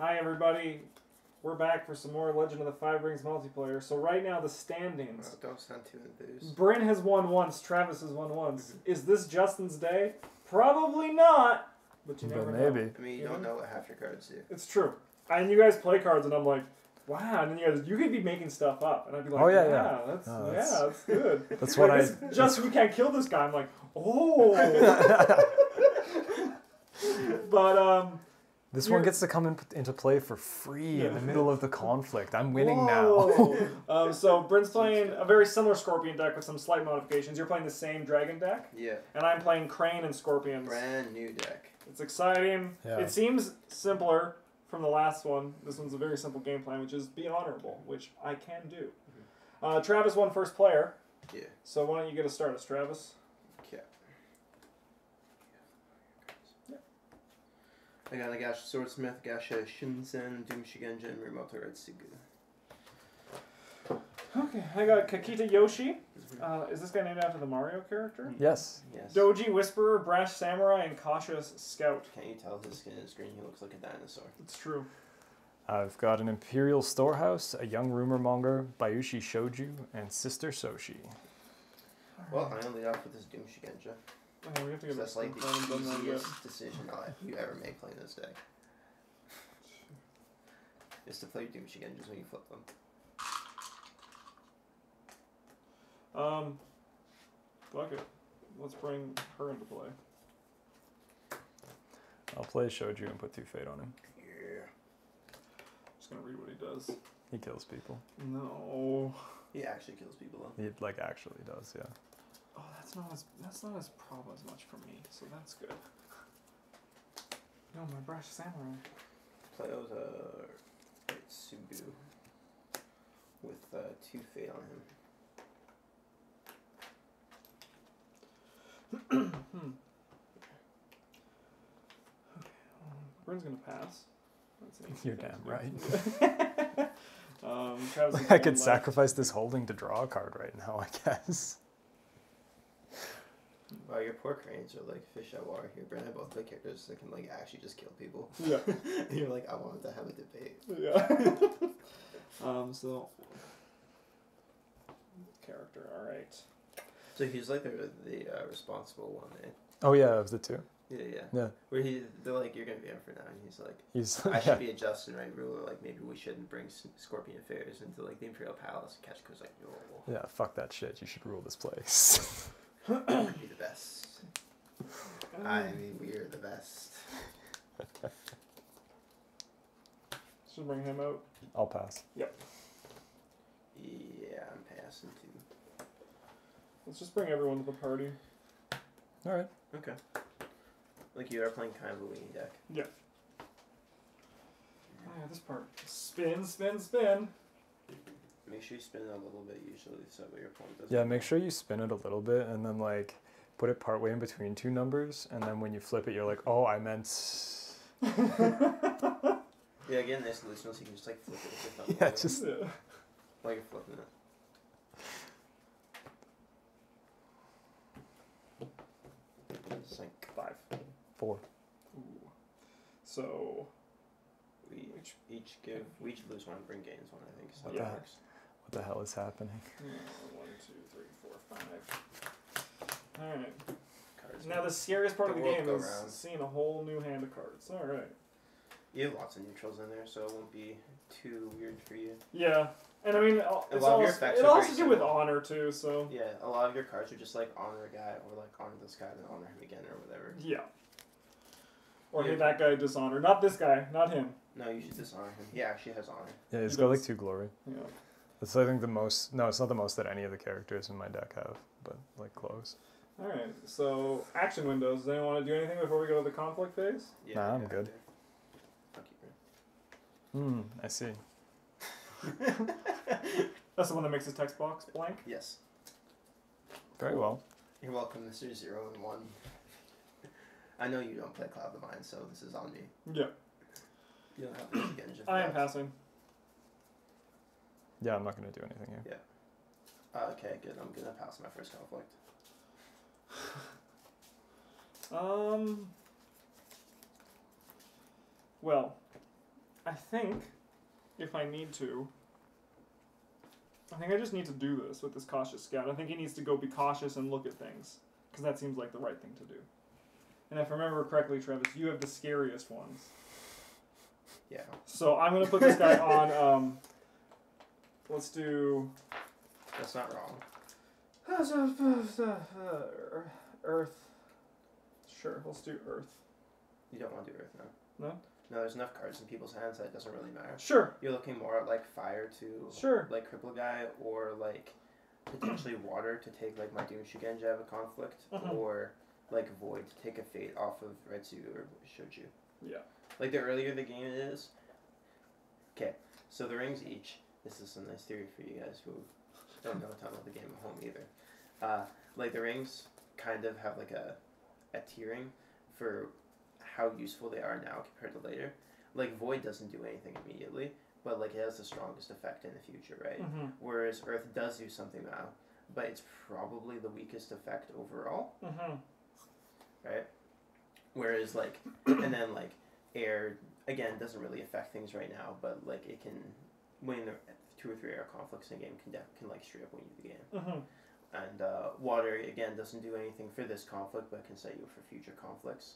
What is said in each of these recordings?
Hi everybody, we're back for some more Legend of the Five Rings multiplayer. So right now the standings. Oh, don't sound too enthused. Bryn has won once, Travis has won once. Is this Justin's day? Probably not, but you But never know. maybe. I mean, you Yeah. don't know what half your cards do. It's true. And you guys play cards, and I'm like, wow. And then you guys, you could be making stuff up, and I'd be like, Oh, yeah, yeah, yeah. that's No, yeah, that's- that's good. That's what Like, I. this- Justin, you can't kill this guy. I'm like, oh. but um, This You're- one gets to come in, into play for free in the middle of the conflict. I'm winning now. um, so Bryn's playing a very similar Scorpion deck with some slight modifications. You're playing the same Dragon deck, Yeah. and I'm playing Crane and Scorpions. Brand new deck. It's exciting. Yeah. It seems simpler from the last one. This one's a very simple game plan, which is be honorable, which I can do. Uh, Travis won first player, Yeah. so why don't you get a start us started, Travis? Okay. I got Agasha Swordsmith, Gasha Shinsen, Doom Shugenja, and Mirumoto Raitsugu. Okay, I got Kakita Yoshi. Uh, is this guy named after the Mario character? Yes. Yes. Doji Whisperer, Brash Samurai, and Cautious Scout. Can't you tell his skin is green? He looks like a dinosaur. It's true. I've got an Imperial Storehouse, a Young Rumor Monger, Bayushi Shoju, and Sister Soshi. Well, I only off with this Doom Shigenja. Oh, we have to get So that's this like the done and done that yet. easiest decision I'll- you ever make playing this deck. Is to play Doom just when you flip them. Um, fuck it. Let's bring her into play. I'll play Shoju and put two fate on him. Yeah. Just gonna read what he does. He kills people. No. He actually kills people though. He like actually does, yeah. Oh, that's not as that's not as problem as much for me, so that's good. No, my brush Samurai. Play out uh, Sugu with uh, two fate on him. hmm. Okay, Um, Bryn's gonna pass. That's You're damn right. do. um, Travis I could left. sacrifice this holding to draw a card right now, I guess. Wow, your poor cranes are like fish out of water here. Brent and I both play characters that can like actually just kill people. Yeah. You're like, I wanted to have a debate. Yeah. um. So. Character. All right. So he's like the the uh, responsible one, eh? Oh yeah, of the two. Yeah, yeah. Yeah. Where he, they're like, you're gonna be in for now, and he's like, He's I yeah. should be a Justin, right ruler. Like maybe we shouldn't bring Scorpion Affairs into like the Imperial Palace. And Kachiko's like, no, Yeah, fuck that shit. You should rule this place. we'd be the best. Um, I mean, we are the best. Should bring him out. I'll pass. Yep. Yeah, I'm passing too. Let's just bring everyone to the party. Alright. Okay. Like you are playing kind of a weenie deck. Oh, yeah, this part. Spin, spin, spin. Make sure you spin it a little bit usually, so that your opponent doesn't. Yeah, make sure you spin it a little bit and then like put it partway in between two numbers and then when you flip it you're like, oh I meant Yeah, again, nice loose so you can just like flip it with your thumb. Yeah, just Yeah. while you're flipping it. Sink. Five. four. Ooh. So. We each, each give we each lose one, bring gains one. I think is how Yeah. that works. What the hell is happening? uh, One, two, three, four, five. Alright. Cards. Now, the scariest part The of the game is round. seeing a whole new hand of cards. Alright. You have lots of neutrals in there, so it won't be too weird for you. Yeah. And I mean, al- A it's lot of all, your it are all very has to do with honor, too, so. Yeah, a lot of your cards are just like honor a guy or like honor this guy, then honor him again or whatever. Yeah. Or Yeah. hey, that guy dishonor. Not this guy, not him. No, you should dishonor him. He actually has honor. Yeah, it's He got like two glory. Yeah. That's I think the most no, it's not the most that any of the characters in my deck have, but like close. Alright, so action windows. Does anyone want to do anything before we go to the conflict phase? Yeah, Nah, I'm yeah, good. I'll keep it. Hmm, I see. That's the one that makes his text box blank? Yes. Very well. You're welcome, Mr. Zero and One. I know you don't play Cloud of the Mind, so this is on me. Yeah. You don't have to use Genja I am that. passing. Yeah, I'm not gonna do anything here. Uh, okay, good. I'm gonna pass my first conflict. Um. Well, I think if I need to, I think I just need to do this with this cautious scout. I think he needs to go be cautious and look at things because that seems like the right thing to do. And if I remember correctly, Travis, you have the scariest ones. Yeah. So I'm gonna put this guy on. Um, let's do That's not wrong. Earth. Sure, let's do Earth. You don't want to do Earth now. No? No, there's enough cards in people's hands that it doesn't really matter. Sure, You're looking more at like fire to sure. like cripple guy or like potentially water to take like my Doom Shugenja have a conflict Mhm. or like void to take a fate off of Retsu or Shoju. Yeah. Like the earlier the game is. Okay, so the rings each. This is some nice theory for you guys who don't know a ton of the game at home either. Uh, like the rings kind of have like a a tiering for how useful they are now compared to later. Like void doesn't do anything immediately, but like it has the strongest effect in the future, right? Mm-hmm. Whereas Earth does do something now, but it's probably the weakest effect overall, Mm-hmm. right? Whereas like, and then like air again doesn't really affect things right now, but like it can when there two or three air conflicts in a game can def- can like straight up win you the game. Mm-hmm. And uh, water again doesn't do anything for this conflict, but can set you up for future conflicts.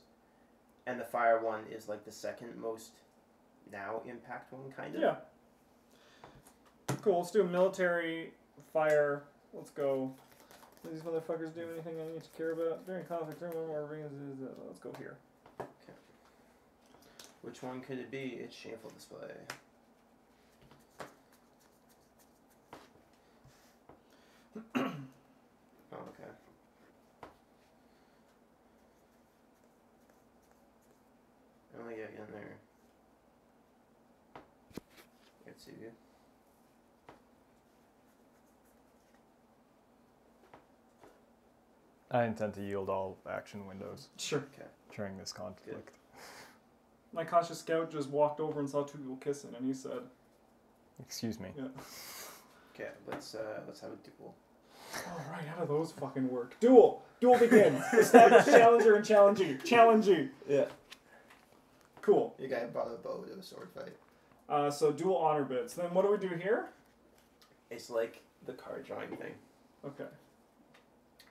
And the fire one is like the second most now impact one kind of. Yeah. Cool. Let's do a military fire. Let's go. Do these motherfuckers do anything I need to care about during conflict? During one more rings. is, uh, Let's go here. Which one could it be? It's shameful display. oh, okay. I only get in there. Let's see. I intend to yield all action windows Sure. during this conflict. My cautious scout just walked over and saw two people kissing, and he said, Excuse me. Yeah. Okay, let's uh let's have a duel. "All right, how do those fucking work?" Duel. Duel begins. Establish challenger and challengee. Challengee. Yeah. Cool. You guy brought a bow to a sword fight. Uh, so dual honor bits. Then what do we do here? It's like the card drawing thing. Okay.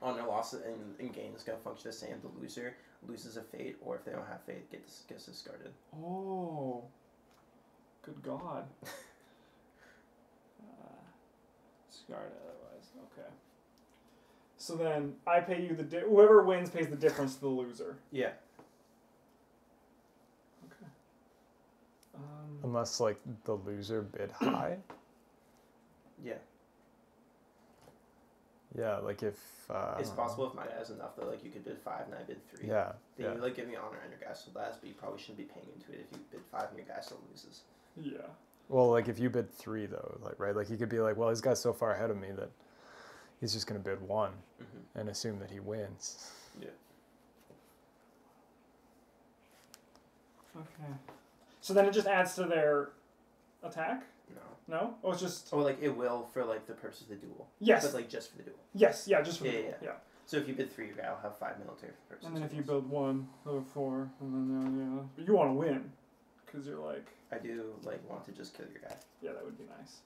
Honor loss and, and gain is gonna function the same. The loser loses a fate, or if they don't have fate, gets gets discarded. Oh. Good God. uh, discard otherwise. Okay. So then I pay you the di- whoever wins pays the difference to the loser. Yeah. Okay. Um, Unless like the loser bid high. Yeah. Yeah, like if uh, it's possible if my guy has enough that like you could bid five and I bid three. Yeah, Then yeah. you like give me honor and your guy still dies, but you probably shouldn't be paying into it if you bid five and your guy still loses. yeah. Well, like if you bid three though, like right, like you could be like, well, he's got so far ahead of me that he's just gonna bid one Mm-hmm. and assume that he wins. Yeah. Okay. So then it just adds to their attack? No. No? Oh, it's just Oh, like it will for like the purpose of the duel. yes, But like just for the duel. yes, yeah, just for Yeah, the yeah, duel, yeah. So if you bid three, your guy will have five military for purposes. And then if you of build one, another four, and then uh, yeah, but you want to win, because you're like, I do like want to just kill your guy. yeah, that would be nice.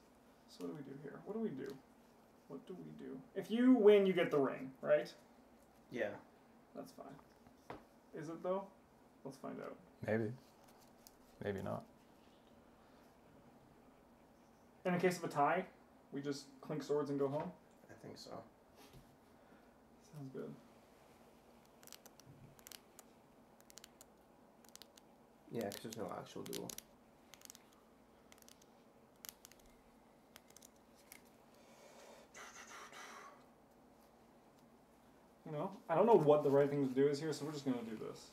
So what do we do here? What do we do? What do we do? If you win, you get the ring, right? Yeah. That's fine. Is it though? Let's find out. Maybe, maybe not. And in case of a tie, we just clink swords and go home. I think so. Sounds good. Yeah, because there's no actual duel. You know, I don't know what the right thing to do is here, so we're just gonna do this.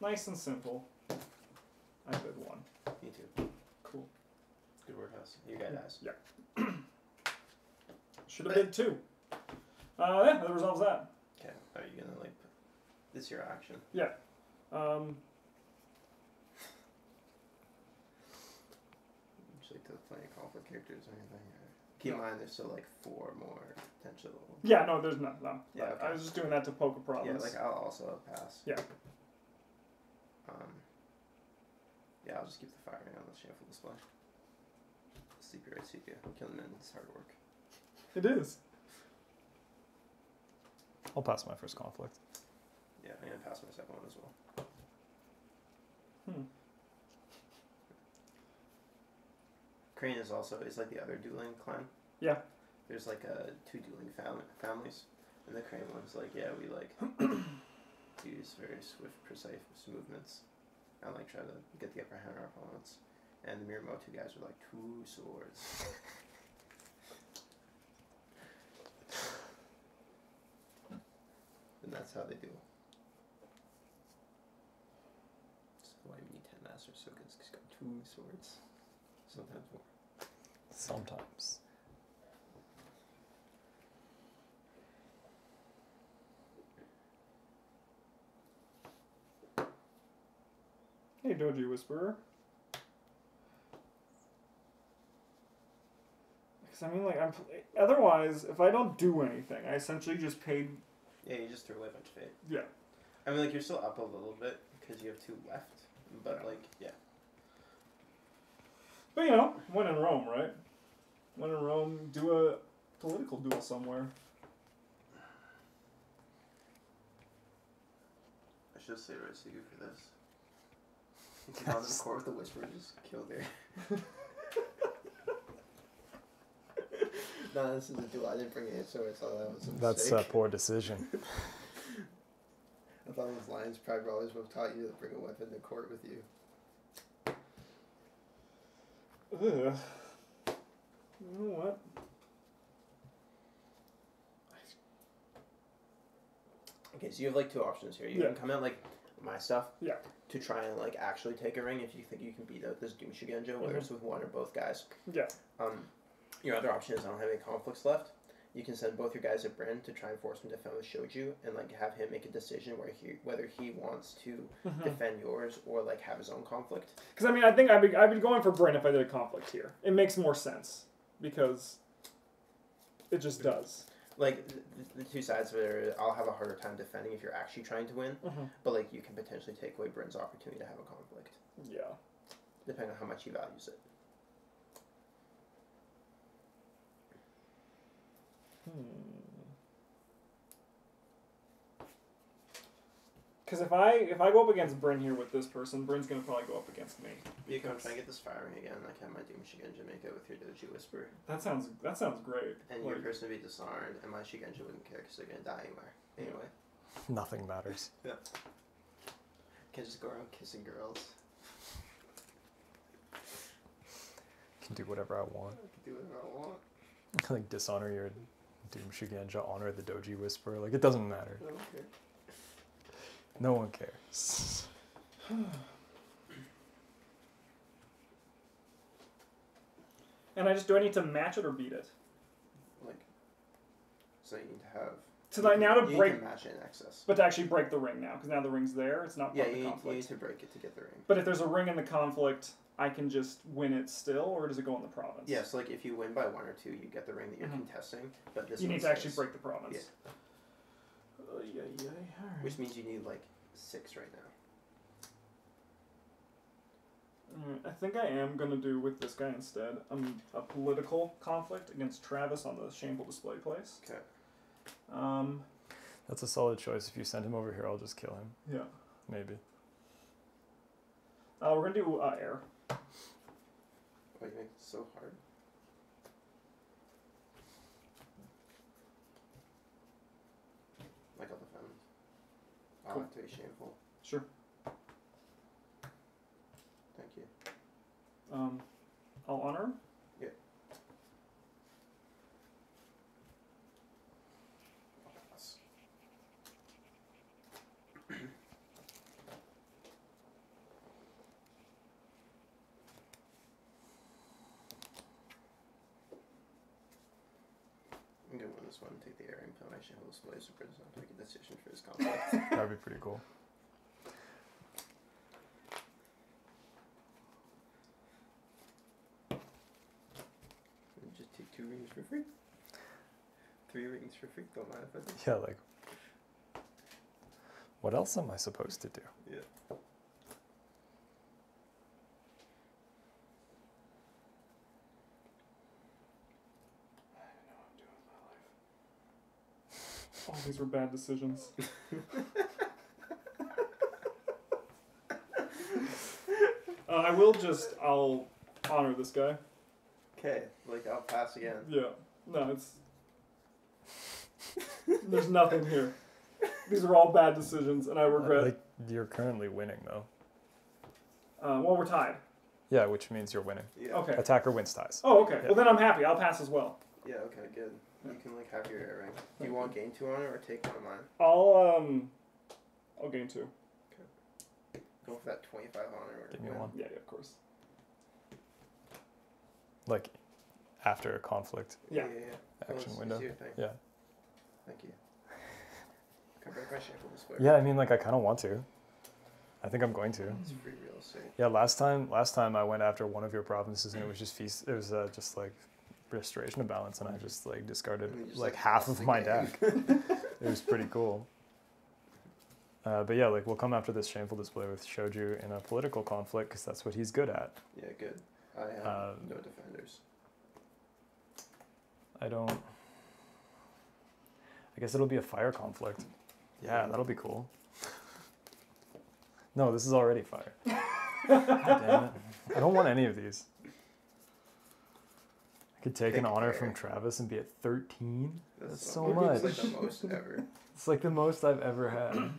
Nice and simple. I bid one. Me too. Cool. Good word house. Your guy dies. Should have bid two. Uh, yeah, that resolves that. Okay. Are you gonna like? Put, this is your action. Yeah. Um, Just like to play conflict characters or anything. Or... Keep in mind, there's still like four more potential. yeah, no, there's none. No. Yeah, I- I was just doing that to poke a problem. Yeah, like I'll also pass. Yeah. Um. Yeah, I'll just keep the firing on the shameful display. Sleepy right sleepy. Killing men is hard work. It is. I'll pass my first conflict. Yeah, I'm gonna pass my second one as well. Hmm. Crane is also is like the other dueling clan. Yeah. There's like uh, two dueling fam- families, and the Crane one's like, yeah, we like use very swift, precise movements, and like try to get the upper hand on our opponents. And the Mirumoto guys are like two swords. and that's how they do. That's why you need ten masters so he's got two swords, sometimes more. Sometimes. Hey, Doji Whisperer. Because I mean, like, I'm otherwise, if I don't do anything, I essentially just paid. Yeah, you just threw away a bunch of fate. Yeah. I mean, like you're still up a little bit because you have two left, but Yeah. like, yeah. But you know, when in Rome, right? When in Rome, do a political duel somewhere. I should say right to you for this. If you on the court with the whisper, just kill there. no, this is a duel. I didn't bring it, so it's all that was a That's mistake. a poor decision. I thought those lions pride brawlers would have taught you to bring a weapon to court with you. Ugh. You know what? Okay, so you have like two options here. You Yeah. can come out like my stuff. Yeah. To try and like actually take a ring if you think you can beat out this Doom Shugenja, whether Mhm. it's with one or both guys. Yeah. Um, your other option is I don't have any conflicts left. You can send both your guys at Bryn to try and force him to defend with Shoju, and like have him make a decision where he whether he wants to Because defend yours or like have his own conflict. Because I mean, I think I'd be I'd be going for Bryn if I did a conflict here. It makes more sense because it just does. Like the, the two sides of it, are, I'll have a harder time defending if you're actually trying to win, mm-hmm. but like you can potentially take away Bryn's opportunity to have a conflict, Yeah. depending on how much he values it. Hmm. Because if I if I go up against Bryn here with this person, Bryn's gonna probably go up against me. You can try and get this firing again, like have my Doom Shugenja make it with your Doji Whisper, That sounds that sounds great. and Like, your person would be disarmed, and my Shugenja wouldn't care because they're gonna die anywhere. Anyway, Nothing matters. Yeah. Can just go around kissing girls. Can do whatever I want. I can do whatever I want. like dishonor your Doom Shugenja, honor the Doji Whisper. Like it doesn't matter. I don't care. No one cares. and I just do I need to match it or beat it? Like, so you need to have. To like now to you break, Need to match it in excess. but to actually break the ring now, because now the ring's there. It's not Yeah, part you of the need, you need to break it to get the ring. But if there's a ring in the conflict, I can just win it still, or does it go in the province? Yeah, so like if you win by one or two, you get the ring that you're Mhm. contesting. But this You one need to actually break the province. Oh, yeah, yeah, alright. Which means you need like six right now. Alright, I think I am gonna do with this guy instead. Um, a political conflict against Travis on the shameful display place. Okay. Um, That's a solid choice. If you send him over here, I'll just kill him. yeah. Maybe. Uh, we're gonna do uh, air. Why you make it so hard? Like I'll defend. Sure. Thank you. Um, I'll honor him. Yeah. I'll pass. I'm gonna win this one, take the air and put my shameful displays so Britain's not make a decision for his conflict. That'd be pretty cool. And just take two rings for free. Three rings for free. Don't mind if I do. Yeah, like. What else am I supposed to do? Yeah. Oh, these were bad decisions. uh, I will just. I'll honor this guy. Okay, like I'll pass again. Yeah. No, it's. There's nothing here. These are all bad decisions, and I regret. Like you're currently winning though. uh, well, we're tied. Yeah, which means you're winning. Yeah. Okay. Attacker wins ties. Oh, okay. Yeah. Well, then I'm happy. I'll pass as well. Yeah. Okay. Good. You can like have your air ring. Do you want gain two on it or take one of mine? I'll um. I'll gain two. Okay. Go for that twenty-five on it. Give me one. Yeah, yeah, of course. Like after a conflict Yeah. Yeah. yeah, yeah. action it's, window. It's your thing. Yeah. Thank you. Can I break my shameful display? Yeah, I mean like I kind of want to. I think I'm going to. It's free real estate. Yeah, last time last time I went after one of your provinces and it was just feast. It was uh, just like restoration of balance, and I just like discarded just, like, like, half of my game. deck. it was pretty cool. Uh, but yeah, like we'll come after this shameful display with Shoju in a political conflict because that's what he's good at. Yeah. Good. I have Um, no defenders. I don't. I guess it'll be a fire conflict. Yeah, that'll be cool. No, this is already fire. God damn it. I don't want any of these. I could take an honor from Travis and be at 13. That's not- so It's like much. the most ever. It's like the most I've ever had.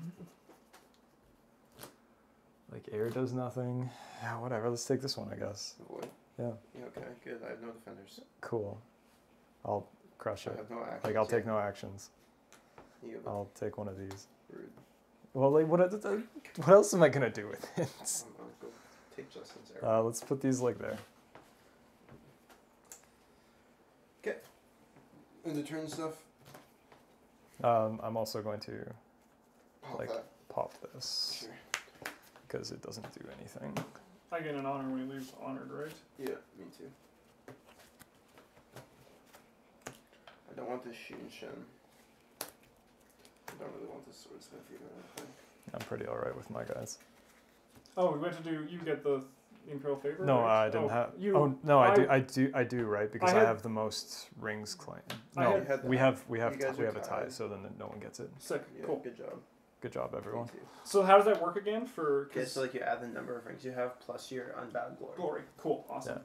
like air does nothing. Yeah, whatever. Let's take this one, I guess. Void. Yeah. Yeah. Okay. Good. I have no defenders. Cool. I'll crush I it. have no actions. Like I'll take no actions. You have a I'll take one of these. rude. Well, like what? What else am I gonna do with it? I'm, I'll go take Justin's arrow. Uh, let's put these like there. In the turn stuff. Um, I'm also going to Pop Like- that. pop this Sure. because it doesn't do anything. I get an honor when he leaves honored, right? Yeah. Me too. I don't want this Shun Shin. I don't really want this swordsmith either. I think. I'm pretty alright with my guys. Oh, we went to do. You get the imperial favor. No, right? I didn't oh, have. You. oh no, I, I- do. I do. I do. Right, because I, had- have the most rings claim. I No, had- had we have. We have. You we are have a tie, so then no one gets it. Sick. Yeah. Cool. Good job. Good job, everyone. So how does that work again for? Okay, 'cause so like you add the number of rings you have plus your unbound glory. glory. Cool. Awesome.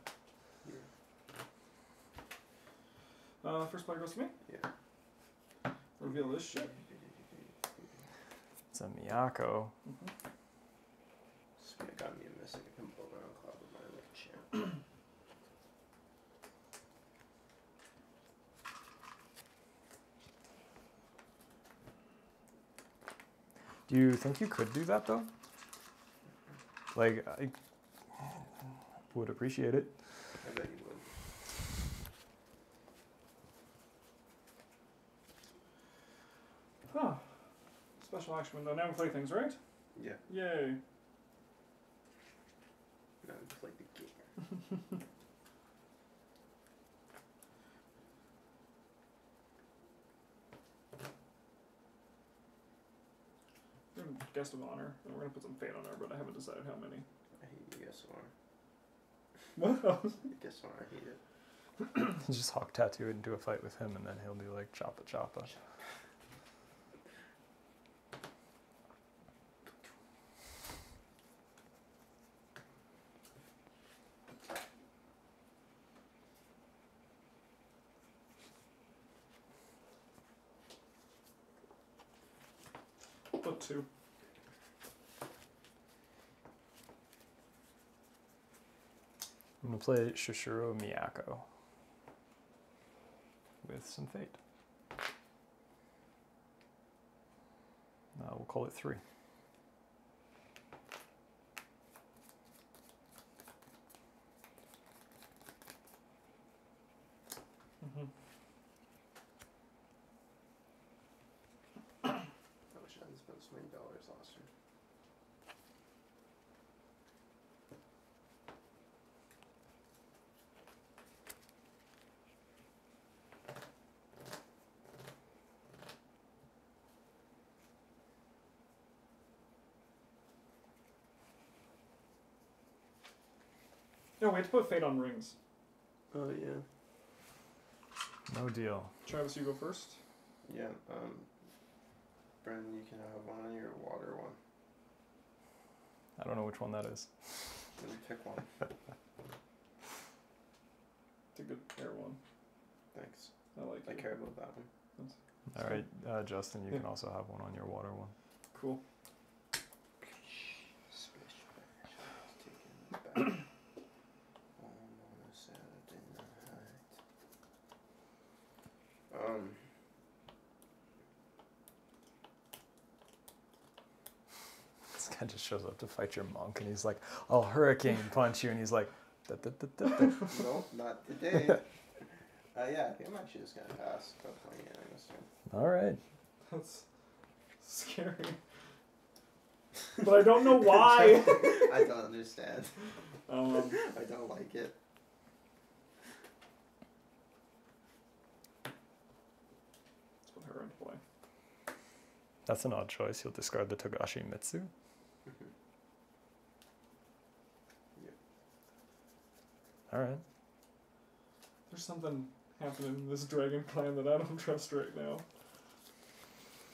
Yeah. Uh, first player goes to me. Yeah. Reveal this shit. It's a Miyako. Mhm. Sweet, I got me a missing. I can blow around cloud with my like champ. Do you think you could do that though? Like, I would appreciate it. I bet you would. Oh. Special action window. Now we play things, right? Yeah. Yay. No, just like the game. guest of honor, and we're gonna put some fate on her, but I haven't decided how many. I hate you guys so much. What else? You guys so. I hate it. Just hawk tattoo it and do a fight with him, and then he'll be like choppa choppa. Play Shosuro Miyako with some fate. Uh, we'll call it three. Mm-hmm. I wish I hadn't spent so many dollars last year. No, we have to put fate on rings. Oh yeah. No deal. Travis, you go first. Yeah. Um, Brendan, you can have one on your water one. I don't know which one that is. Let me pick one. It's a good air one. Thanks. I like I it. care about that one. All right, uh, Justin, you Yeah. can also have one on your water one. Cool. Splish, splash, taking it back. Home on a Saturday night. Um. This guy just shows up to fight your monk, and he's like, "I'll hurricane punch you," and he's like, "Da, da, da, da, da." no, not today. uh, yeah, I think I'm actually just gonna pass. Go playing it this turn. "All right." That's scary. but I don't know why. I don't understand. um, I don't like it. let's put her into play. That's an odd choice. You'll discard the Togashi Mitsu. All right. There's something happening in this dragon clan that I don't trust right now.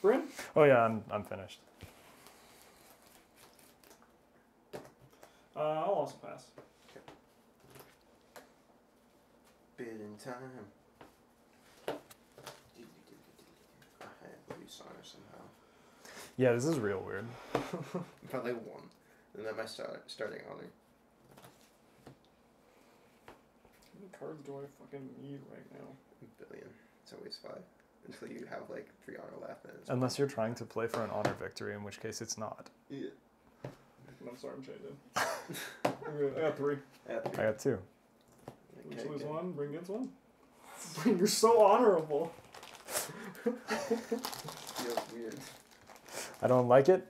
Bryn? Oh yeah, I'm I'm finished. Uh, I'll also pass. Bidding time. I had Blue Sonner somehow. Yeah, this is real weird. Probably one. And then my start, starting honor. How many cards do I fucking need right now? A billion. It's always five. Until you have like three honor left. And it's Unless you're trying to play for an honor victory, in which case it's not. Yeah. I'm sorry, I'm changing. I got- I got three. I got two. Which Okay, was one, Bryn gets one. You're so honorable. Feels weird. I don't like it.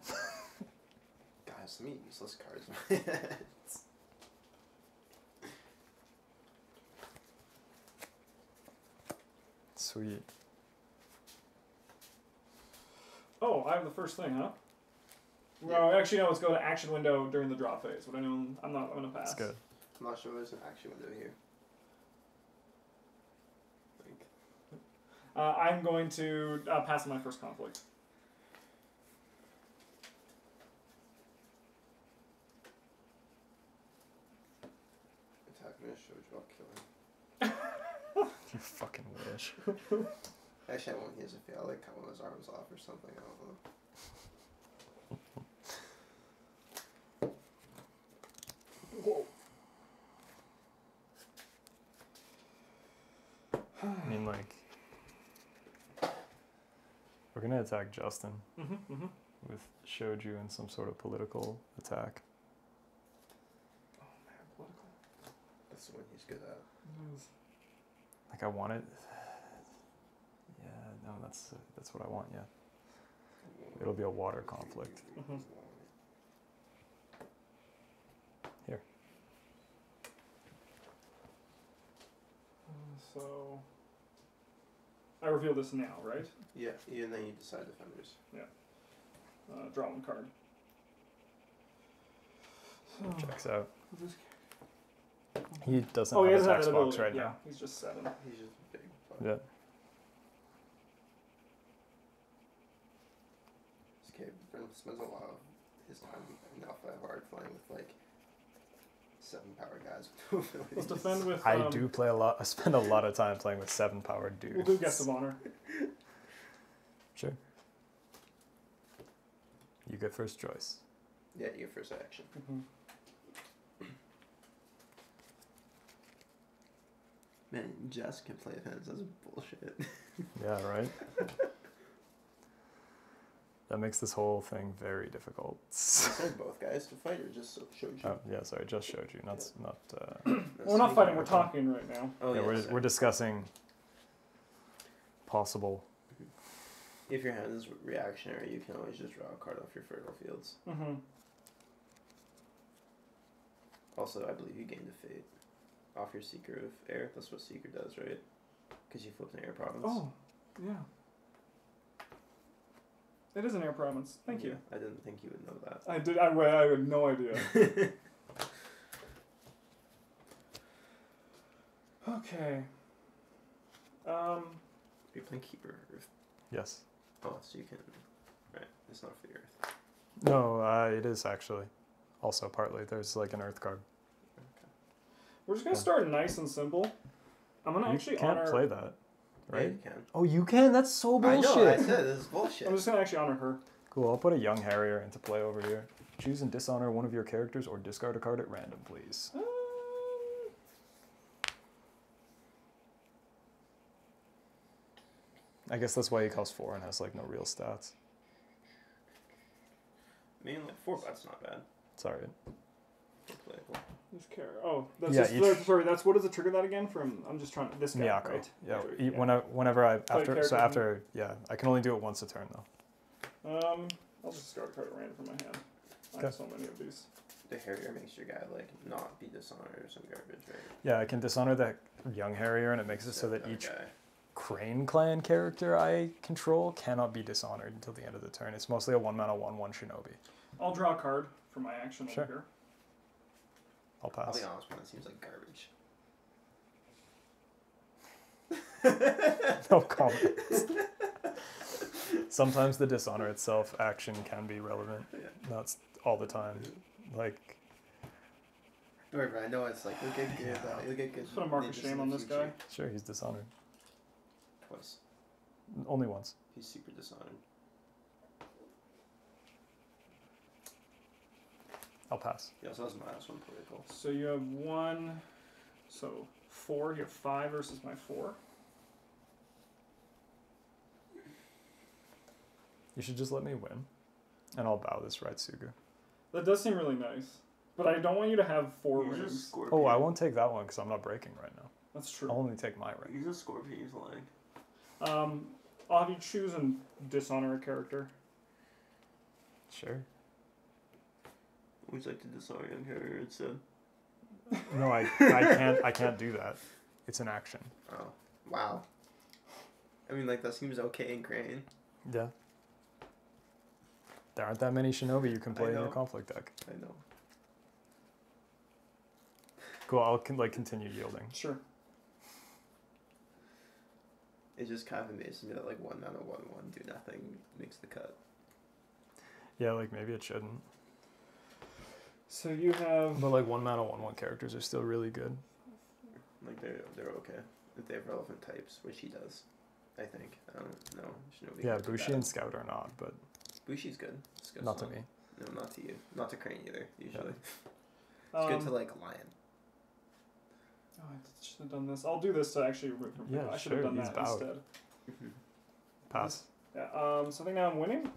Guys, let me useless cards in my hands. Sweet. Oh, I have the first thing, huh? Well, actually, no. Let's go to action window during the draw phase. But I know I'm not. I'm gonna pass. That's good. I'm not sure there's an action window here. Uh, I'm going to uh, pass on my first conflict. attack me, show you, I'll kill him. You fucking. Actually, I won't use a fail. Like, cut one of his arms off or something. I don't know. Whoa. I mean, like, we're gonna attack Justin Mm-hmm, mm-hmm. with Shoju and some sort of political attack. Oh man, political. That's the one he's good at. Like, I want it. Yeah, no, that's that's what I want. Yeah, it'll be a water conflict. Mhm. Uh, so I reveal this now, right? Yeah, yeah, and then you decide defenders. Uh, draw one card. So, Checks out. this- He doesn't oh, he have doesn't a have text box ability. right yeah, now. he's just seven. He's just big. But Yeah. Okay, Brim spends a lot of his time in Alpha hard playing with like seven power guys with no abilities. Let's defend with. I um, do play a lot. I spend a lot of time playing with seven powered dudes. We'll do guest of honor. Sure. You get first choice. Yeah, your first action. Mm-hmm. Man, Jess can play offense. That's bullshit. Yeah, right. that makes this whole thing very difficult. Send both guys to fight, or just so showed you. Oh yeah, sorry, just showed you. Not s- not. Uh, We're not fighting. We're talking right now. Oh, yeah, yeah, we're sorry. we're discussing possible. If your hand is reactionary, you can always just draw a card off your fertile fields. Mm-hmm. Also, I believe you gained a fate off your Seeker of Air. That's what Seeker does, right? Because you flipped an air province. Oh, yeah. It is an air province. Thank you. I didn't think you would know that. I did. I, I had no idea. okay. Um. You're playing Keeper. Earth. Yes. Oh, so you can. Right. It's not for the earth. No, uh, it is actually. Also, partly. There's like an earth card. Okay. We're just gonna Yeah. start nice and simple. I'm gonna You actually can't honor. play that, Yeah, right? you can. Oh, you can? That's so bullshit. I know. I said this is bullshit. I'm just gonna actually honor her. Cool, I'll put a young Harrier into play over here. Choose and dishonor one of your characters or discard a card at random, please. Um, I guess that's why he costs four and has like no real stats. I mean, like four bucks not bad. It's alright. Playable. Who's care? Oh, that's Yeah, just, each- sorry. That's what does it trigger that again? From I'm just trying to this guy, Miyako. right? Yeah. Sorry, When I, whenever I after so from- after yeah, I can only do it once a turn though. Um, I'll just discard a card at random from my hand. I Okay. have so many of these. The Harrier makes your guy like not be dishonored or some garbage, right? Yeah, I can dishonor that young Harrier and it makes it so that each guy. Crane clan character I control cannot be dishonored until the end of the turn. It's mostly a one mana one one shinobi. I'll draw a card for my action Sure. over I'll I'll pass. be honest, man, it seems like garbage. no comments. Sometimes the dishonor itself action can be relevant. Yeah. That's all the time. Like Whatever, I know it's like look at good, uh, look at good. Put a mark of shame on this future. guy. sure he's dishonored. Twice. Only once. He's super dishonored. I'll pass. He also has minus one political. here. So you have one, so four. You have five versus my four. You should just let me win. And I'll bow this Raitsugu. That does seem really nice, but I don't want you to have four He's rings. Oh, I won't take that one because I'm not breaking right now. That's true. I'll only take my ring. He's a scorpion. He's lying. Um, I'll have you choose and dishonor a character. Sure. Would you like to dishonor young Harrier instead? No, I, I can't I can't do that. It's an action. Oh, wow. I mean, like that seems okay in Crane. Yeah. There aren't that many shinobi you can play in your conflict deck. I know. Cool, I'll con- like continue yielding. Sure. It just kind of amazes me that like one mana one one do nothing makes the cut. Yeah, like maybe it shouldn't. So you have. But like one mana one one characters are still really good. Like they're they're okay if they have relevant types, which he does. I think. I don't know. Shinobi Yeah, Bushi and Scout are not, but Bushi's good. Scout's not to me. No, not to you. Not to Crane either. Usually, Um, it's good to like Lion. Oh, I should have done this. I'll do this to actually remove him. Yeah, I should have sure, done he's that bowed. instead. Pass. Yeah. Um. So I think now I'm winning.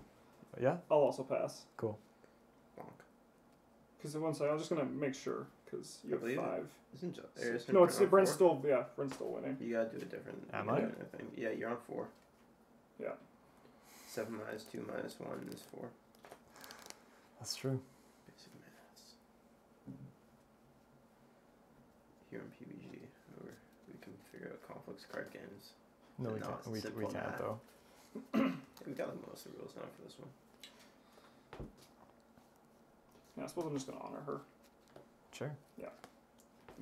Yeah, I'll also pass. cool. Bonk. Because one second, I'm just gonna make sure. Because you I have believe it. five. Isn't jo- or No, it's Brent on Brent's still. Yeah, Brent's still winning. You gotta do a different. Am I? gotta do a thing. Yeah, you're on four. Yeah. Seven minus two minus one is four. That's true. Basic maths. Here in PBG, where we can figure out complex card games. No, we can't. We, we can't math. though. Yeah, we got like most of the rules now for this one. Yeah, I suppose I'm just gonna honor her. Sure. Yeah.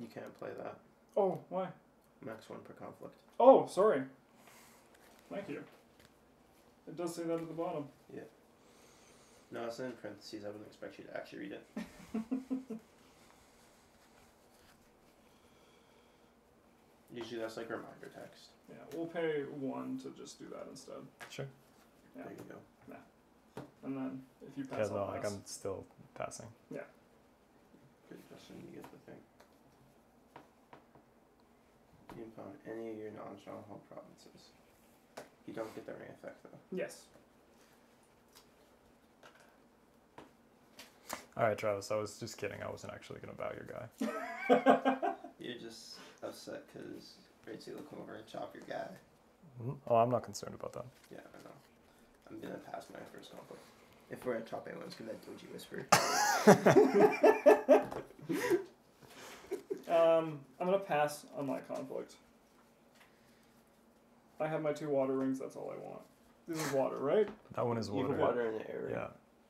You can't play that. Oh, why? Max one per conflict. Oh, sorry. Thank you. It does say that at the bottom. Yeah. No, it's in parentheses. I wouldn't expect you to actually read it. Usually that's like reminder text. Yeah, we'll pay one to just do that instead. Sure. Yeah. There you go. And then if you pass, Yeah, no, I'll like pass. I'm still passing. Yeah. Good question. You get the thing. You impound any of your non-stronghold provinces. You don't get the ring effect though. Yes. All right, Travis. I was just kidding. I wasn't actually gonna bow your guy. You're just upset because Rachel will come over and chop your guy. Mhm. Oh, I'm not concerned about that. Yeah, I know. I'm gonna pass my first conflict. If we're at top anyone, it's gonna be that Doji Whisper. Um, I'm gonna pass on my conflict. I have my two water rings. That's all I want. This is water, right? That one is You water. have water in the air. right? Yeah.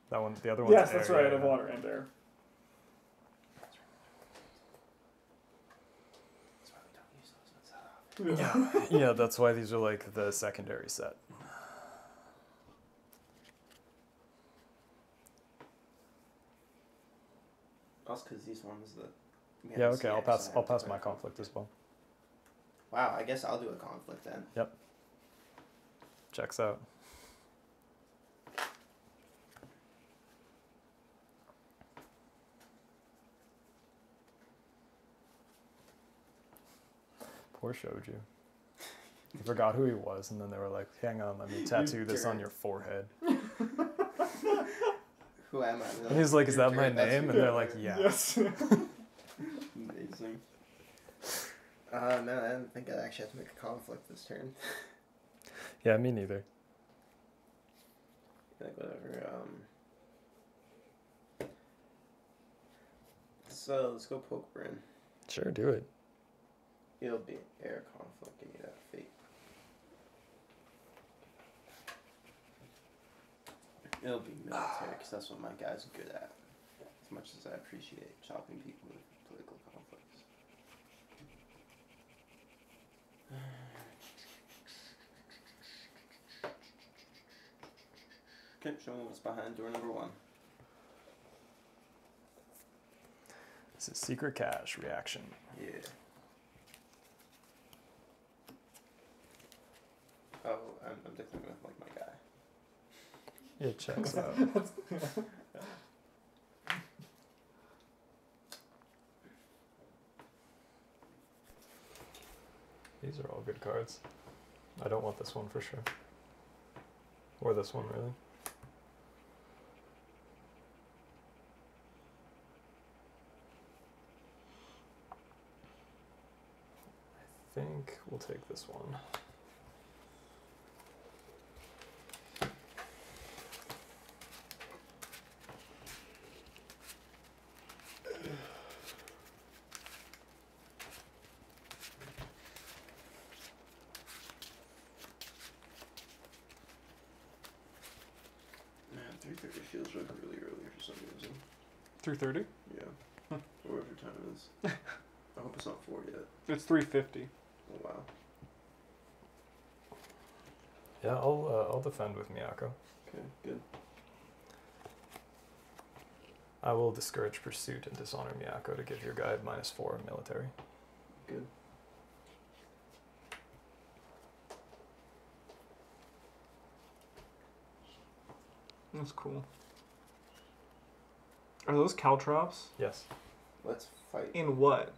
That one. The other one. yes, that's air, right. yeah, I have yeah. water and air. That's why we don't use those ones that often. Yeah, yeah, that's why these are like the secondary set. Because these ones that. Yeah, okay, I'll pass. I I'll pass my conflict as well. Wow, I guess I'll do a conflict then. Yep. Checks out. Poor Shoju. He forgot who he was, and then they were like, "Hang on, let me tattoo this on your forehead." Who am I? And he's like, "Is that my name?" And they're like, "Yeah." Yes. Amazing. Uh, no, I didn't think I'd actually have to make a conflict this turn. Yeah, me neither. like whatever. Um. So let's go poke Bryn. Sure, do it. It'll be air conflict. Give me that fate. It'll be military because that's what my guy's good at. As much as I appreciate chopping people with political conflicts. Okay, show me what's behind door number one. This is Secret Cache reaction. Yeah. Oh, I'm, I'm definitely with like my guy. It checks out. These are all good cards. I don't want this one for sure. Or this one, really. I think we'll take this one. Thirty, Yeah. Whatever your time is. I hope it's not 4 yet. It's 3.50. Oh, wow. Yeah, I'll, uh, I'll defend with Miyako. Okay, good. I will discourage pursuit and dishonor Miyako to give your guide minus 4 military. Good. That's cool. Are those caltrops? Yes. Let's fight. In what?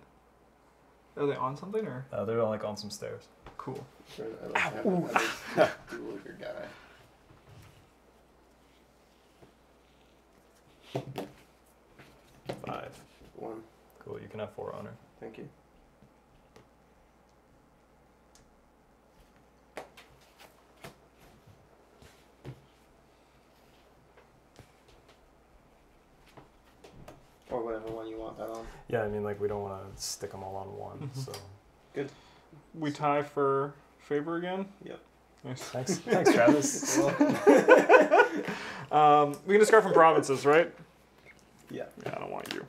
Are they on something or Uh, they're like on some stairs. cool? For, I like to have another your guy. Five. One. Cool. You can have four honor. Thank you. Or whatever one you want that on. Yeah, I mean like we don't want to stick them all on one. Mhm. So We tie for favor again. Yep. Nice. thanks, thanks, Travis. Um, we can discard from provinces, right? Yeah. Yeah, I don't want you.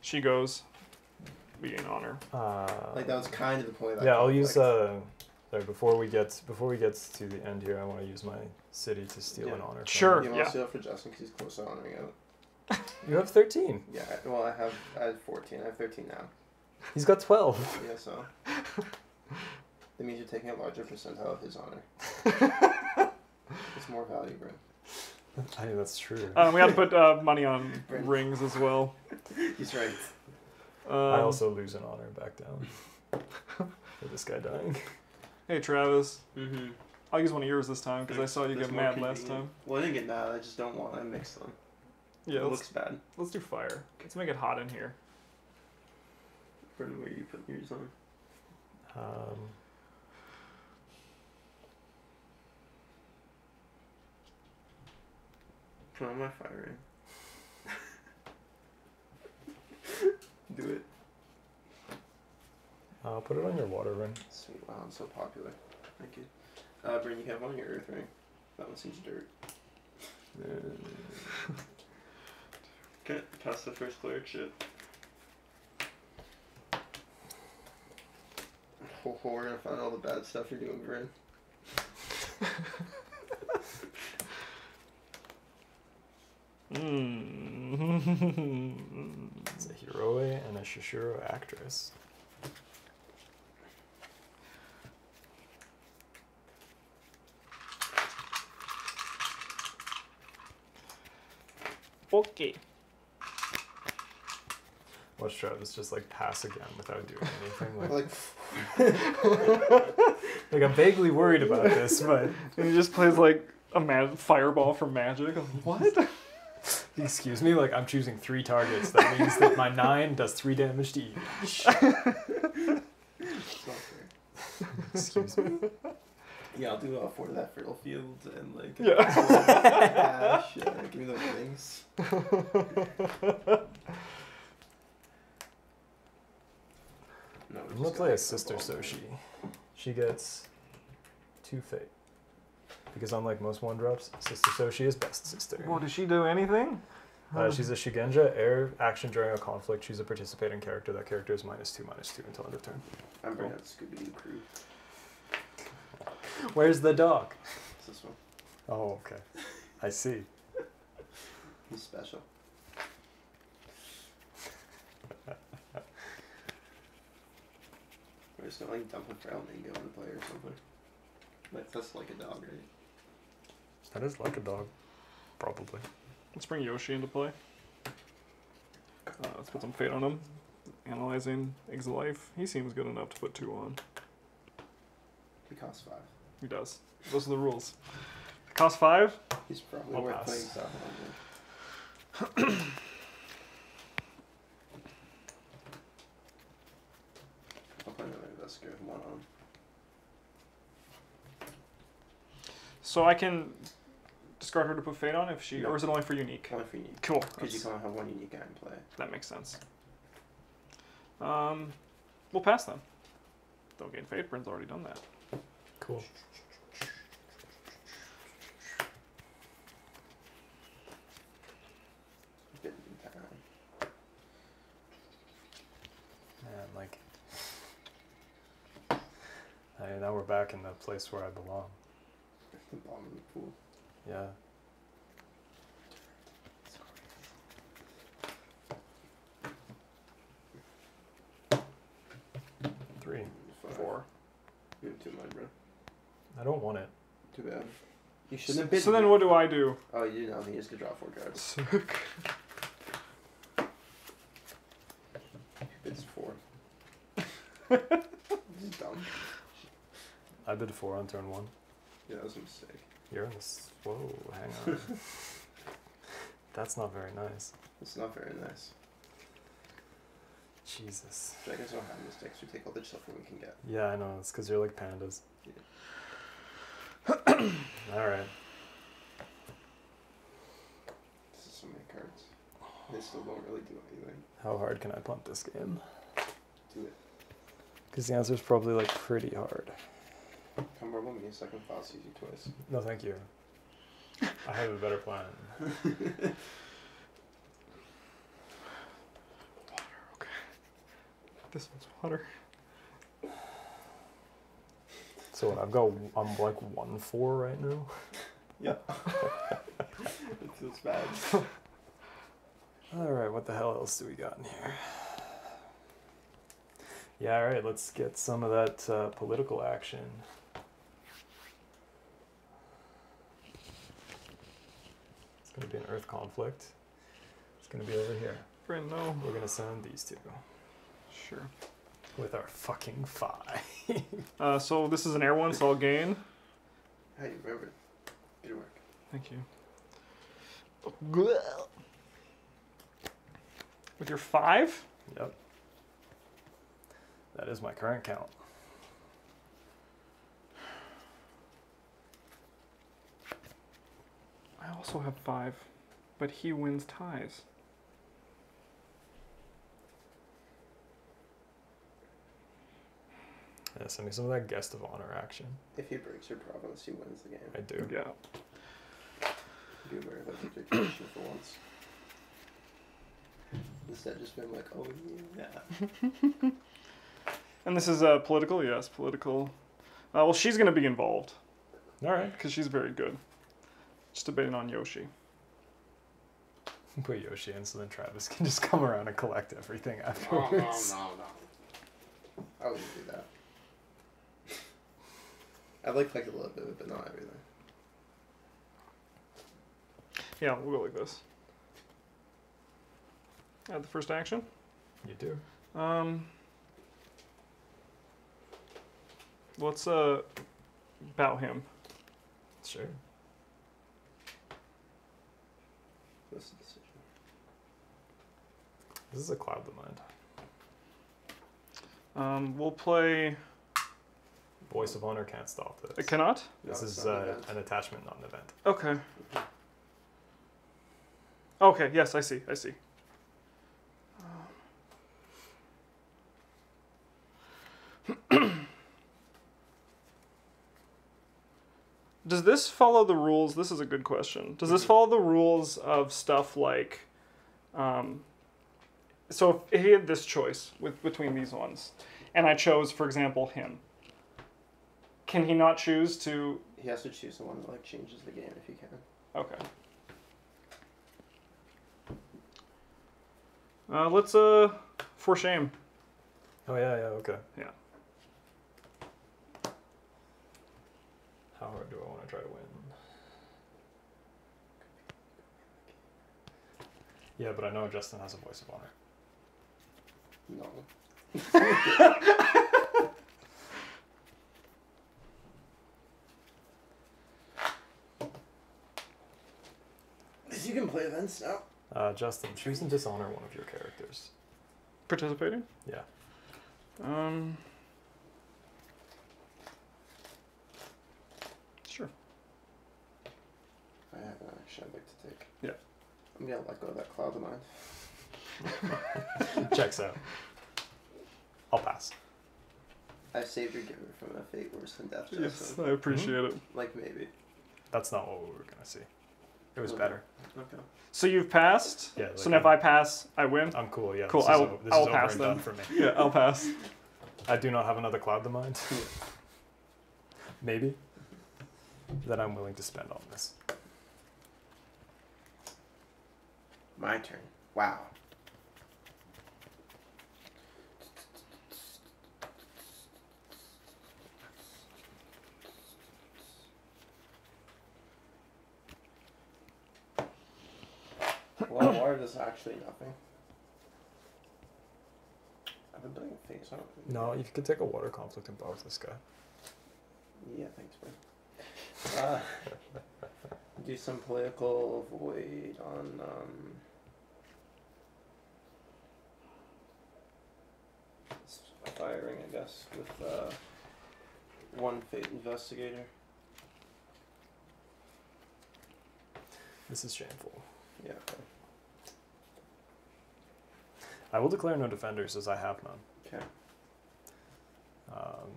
She goes. We gain honor. Uh, Like that was kind of the point. Yeah, I'll use. conflict. Uh, sorry, before we get before we get to the end here, I want to use my city to steal Yeah. an honor. from Sure. You yeah. want to steal for Justin because he's close to honoring out. You have thirteen. Yeah. Well, I have I have fourteen. I have thirteen now. He's got twelve. Yeah. So. That means you're taking a larger percentile of his honor. it's more value, bro. I mean, that's true. Um, we have to put uh, money on Right. rings as well. He's right. Um, I also lose an honor back down for this guy dying. Hey Travis, Mm-hmm. I'll use one of yours this time because I saw you get mad last time. Well, I didn't get mad. I just don't want to mix them. Yeah, it looks bad. let's do fire. Let's make it hot in here. Brendan, where you put yours on? Um, Put on my fire ring. Do it. I'll put it on your water ring. Sweet. Wow, I'm so popular. Thank you. Uh, Bryn, you have on your earth ring. That one seems dirt. Okay, pass the first cleric shit. Oh, we're gonna find all the bad stuff you're doing, Bryn. Mmm. It's a Hiroe and a Shosuro Actress. okay. Watch Travis just like pass again without doing anything. Like, Like, like I'm vaguely worried about this, but And he just plays like a mad fireball from magic. I'm like, what? excuse me, like I'm choosing three targets. That means that my nine does three damage to each. it's not fair. Excuse me. Yeah, I'll do uh, four to that fertile field and like. Yeah. Ash, uh, give me those things. No, I'm gonna play a sister Soshi. She gets two fate. Because unlike most one drops, Sister Soshi is best sister. Well, does she do anything? Uh, she's a Shugenja. Air action during a conflict. She's a participating character. That character is minus two, minus two until end of turn. I'm bringing out Scooby Doo crew. Where's the dog? It's this one. Oh, okay. I see. He's special. We're just gonna like dump a feral and go and play or something. Like that's like a dog, right? That is like a dog. Probably. Let's bring Yoshi into play. Uh, let's put some fate on him. Analyzing Eggs of Life. He seems good enough to put two on. He costs five. He does. Those are the rules. Cost five? He's probably I'll worth pass. playing stuff on. I'll play another Vesker one on. So I can discard her to put fate on if she, No. or is it only for unique? Only if you need. Cool. Because you can only have one unique guy in play. That makes sense. Um, we'll pass then. Don't gain fate. Bryn's already done that. Cool. Bitten like. I now we're back in the place where I belong. The bottom of the pool. Yeah. Three. Five. Four. You have two mine, bro. I don't want it. Too bad. You shouldn't So, have bitten. so then what do I do? Oh, you know, he just could draw four cards. Sick. It's four. this is dumb. I bid four on turn one. Yeah, that was a mistake. You're in this. Whoa, hang on. That's not very nice. It's not very nice. Jesus. Dragons don't have mistakes. We take all the stuff we can get. Yeah, I know. It's because you're like pandas. All right. This is so many cards. They still don't really do anything. How hard can I punt this game? Do it. Because the answer is probably like pretty hard. Come roll me a second thoughts use you twice. No, thank you. I have a better plan. Water, Okay. This one's water. So what? I've got. I'm like one four right now. Yeah. it feels bad. All right. What the hell else do we got in here? Yeah. All right. Let's get some of that uh, political action. It's gonna be an Earth conflict. It's gonna be over here. Bryn, no. We're gonna send these two Sure. with our fucking five. Uh, so this is an air one, so I'll gain. How you remember? Good work. Thank you. With your five? Yep. That is my current count. I also have five, but he wins ties. Yeah, send me some of that guest of honor action. If he breaks your province, he wins the game. I do. Yeah. Be aware of that education for once. Instead, just being like, oh yeah. And this is uh, political, yes, political. Uh, well, she's gonna be involved All right. because she's very good. Just debating on Yoshi. Put Yoshi in so then Travis can just come around and collect everything Oh, afterwards. no, no, no. I wouldn't do that. I'd like like a little bit, but not everything. Yeah, we'll go like this. Add the first action. You do. Um, let's uh, bow him. Sure. This is decision. This is a cloud the mind. Um, we'll play. Voice of Honor can't stop this. It cannot. No, This it's is not an uh, an attachment, not an event. Okay. Okay. Yes, I see. I see. Does this follow the rules? This is a good question. Does this follow the rules of stuff like, um, so if he had this choice with between these ones, and I chose, for example, him. Can he not choose to? He has to choose the one that like changes the game if he can. Okay. Uh, let's uh, for shame. Oh yeah, yeah, okay. Yeah. Hard do I want to try to win? Yeah, but I know Justin has a voice of honor. No. you can play events now. Uh, Justin, choose and dishonor one of your characters. Participating. Yeah. Um. Sure. I have an action I'd like to take. Yeah. I'm gonna let go of that cloud of mine. Checks out. I'll pass. I saved your giver from a fate worse than death. Yes, Justin. I appreciate it. Mm-hmm. Like maybe. That's not what we were gonna see. It was Okay. better. Okay. So you've passed. Yeah. so now if I pass, I win. I'm cool. Yeah. Cool, This I is, will- this I will is pass and then. done for me. Yeah, I'll pass. I do not have another cloud the mind. Maybe. That I'm willing to spend on this. My turn. Wow. well, water does actually nothing. I've been playing face on No, you could take a water conflict and bow with this guy. Yeah, thanks, man. Uh, do some political void on um, s- firing, I guess, with uh, one fate investigator. This is shameful. Yeah. Okay. I will declare no defenders as I have none. okay. Um,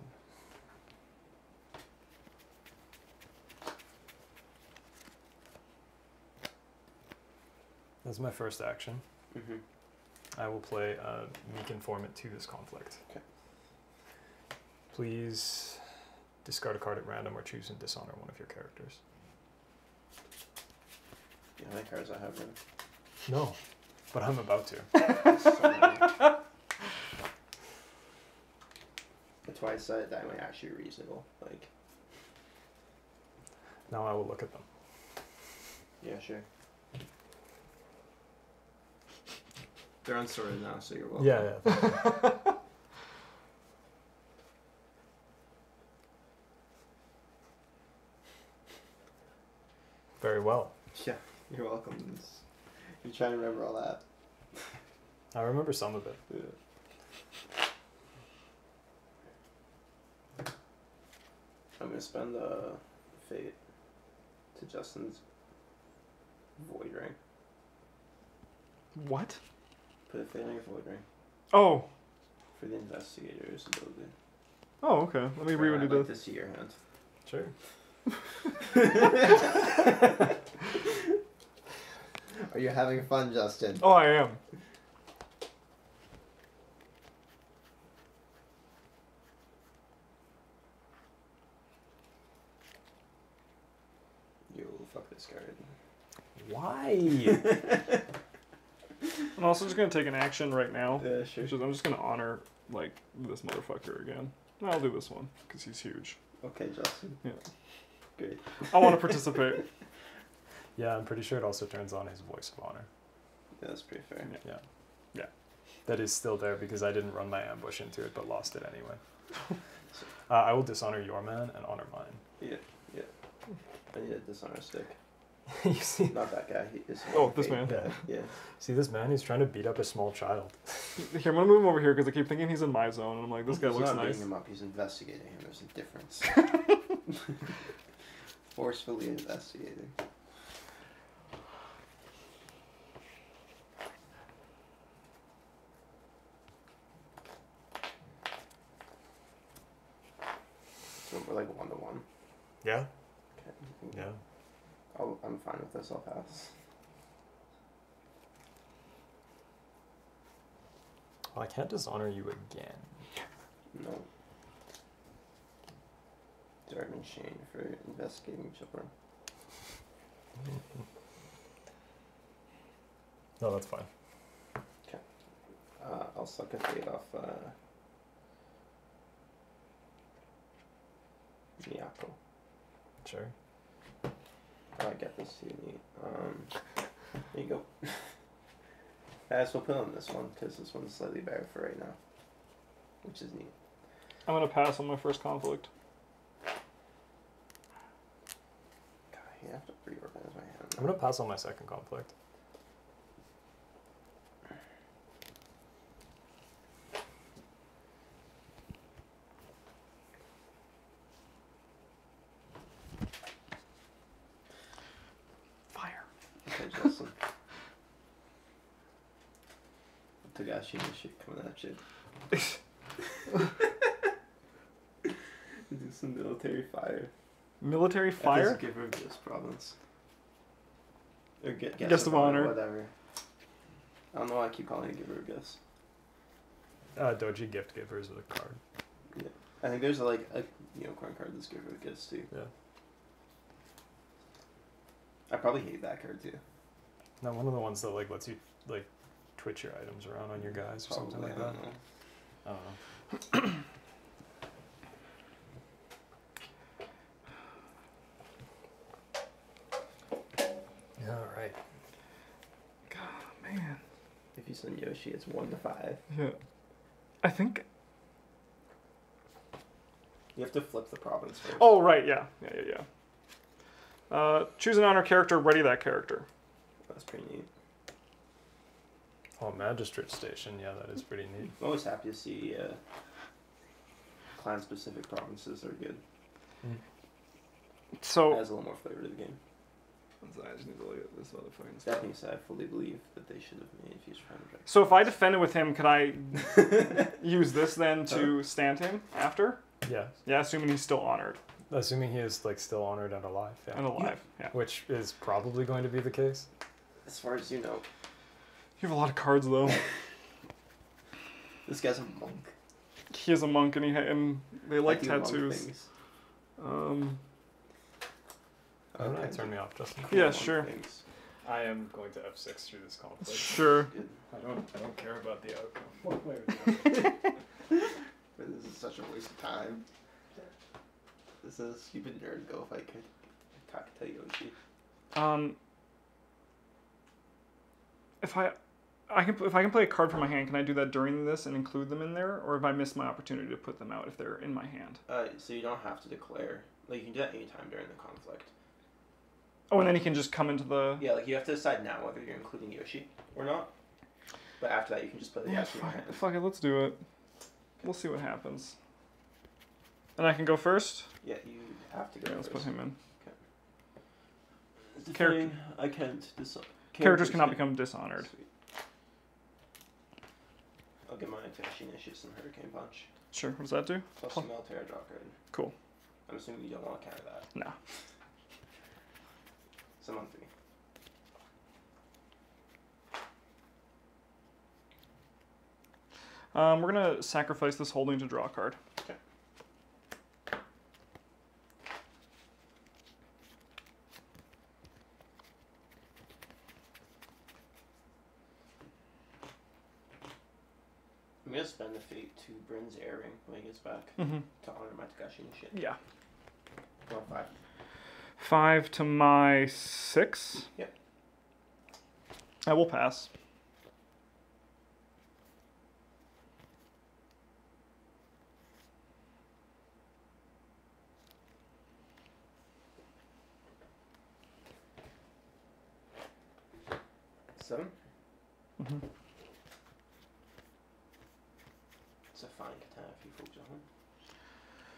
as my first action, Mm-hmm. I will play a meek informant to this conflict. Okay. Please discard a card at random or choose and dishonor one of your characters. Yeah, how many cards I have? Then? No, but I'm about to. So. That's why I said that might actually be reasonable. Like, Now I will look at them. yeah, sure. They're unsorted now, so you're welcome. Yeah, yeah. Very well. Yeah, you're welcome. It's- You're trying to remember all that. I remember some of it. Yeah. I'm gonna spend the fate to Justin's void ring. What? Put a failing void ring Oh. for the investigator's ability. Oh, okay. Let me read I'd like does. to see your hand. Sure. Are you having fun, Justin? Oh, I am. Yo, fuck this card. Why? I'm also just gonna take an action right now. Yeah, sure. Which is I'm just gonna honor like this motherfucker again. I'll do this one because he's huge. Okay, Justin. Yeah. Great. I want to participate. Yeah, I'm pretty sure it also turns on his voice of honor. Yeah, that's pretty fair. Yeah. Yeah. That is still there because I didn't run my ambush into it, but lost it anyway. uh, I will dishonor your man and honor mine. I need a dishonor stick. you see, Not that guy. He is. Oh, this man. guy. Yeah. see this man? He's trying to beat up a small child. Here, I'm gonna move him over here because I keep thinking he's in my zone, and I'm like, this guy he's looks not nice. beating him up. He's investigating him. There's a difference. Forcefully investigating. So we're like one to one. Yeah. Okay. Yeah. I'll, I'm fine with this. I'll pass. Well, I can't dishonor you again. No. Darwin Shane for investigating children. No, that's fine. Uh, I'll suck a fade off uh, Miyako. Sure. Oh, I get this too neat. Um, there you go. I guess we'll put on this one because this one's slightly better for right now, which is neat. I'm gonna pass on my first conflict. God, I have to reorganize my hand. I'm gonna pass on my second conflict. Fire. Okay, Justin. Togashi no shit coming at you. Do some military fire. Military At this fire. Giver of this province. Or get Guest of honor. Whatever. I don't know why I keep calling it giver of gifts. Uh, Doji gift givers with a card. Yeah. I think there's like a you unicorn card that's giver of gifts too. Yeah. I probably hate that card too. No, one of the ones that like lets you like twitch your items around on your guys or something like I that. don't know. I don't know. All right. God, man. If you Yoshi, it's one to five. Yeah. I think. You have to flip the province first. Oh right, yeah, yeah, yeah, yeah. Uh, choose an honor character. Ready that character. That's pretty neat. Oh, magistrate station. Yeah, that is pretty neat. I'm always happy to see uh, clan-specific provinces are good. So. Adds a little more flavor to the game. I just need to look at this motherfucking That being said, I fully believe that they should have made Fuse Prime So if I defended with him, could I use this then to stand him after? Yeah, Yeah, assuming he's still honored assuming he is like still honored and alive. Yeah. and alive. Yeah. Which is probably going to be the case. As far as you know, You have a lot of cards though. this guy's a monk. he is a monk and he ha- and they like I tattoos. Um. I don't Turn me off, Justin. Yeah, sure. things. I am going to F6 through this conflict. Sure. I don't. I don't care about the outcome. One way or the other. This is such a waste of time. This is a stupid nerd go if I could talk to Yoshi. Um. If I, I can if I can play a card from my hand, can I do that during this and include them in there, or have I missed my opportunity to put them out if they're in my hand? Uh, so you don't have to declare. Like you can do that anytime during the conflict. Oh, and then he can just come into the. Yeah, like you have to decide now whether you're including Yoshi or not. But after that, you can just put the oh, Yeah, yes in your fuck, hand. fuck it, let's do it. We'll see what happens. And I can go first. Yeah, you have to go. Yeah, let's put him in. It's Character- funny, I can't decide. Characters cannot become dishonored. Sweet. I'll get my Tashinishis and Hurricane Punch. Sure. What does that do? Plus Pl- military draw card. Cool. I'm assuming you don't want to counter that. No. It's a monthly. Um, we're gonna sacrifice this holding to draw a card. Okay. I'm gonna spend the fate to Bryn's air ring when he gets back Mm-hmm. to honor my Takashi and shit. Yeah. Well, five. Five to my six. Yep. I will pass. Seven. Mhm. It's a fine katana if you folks at home.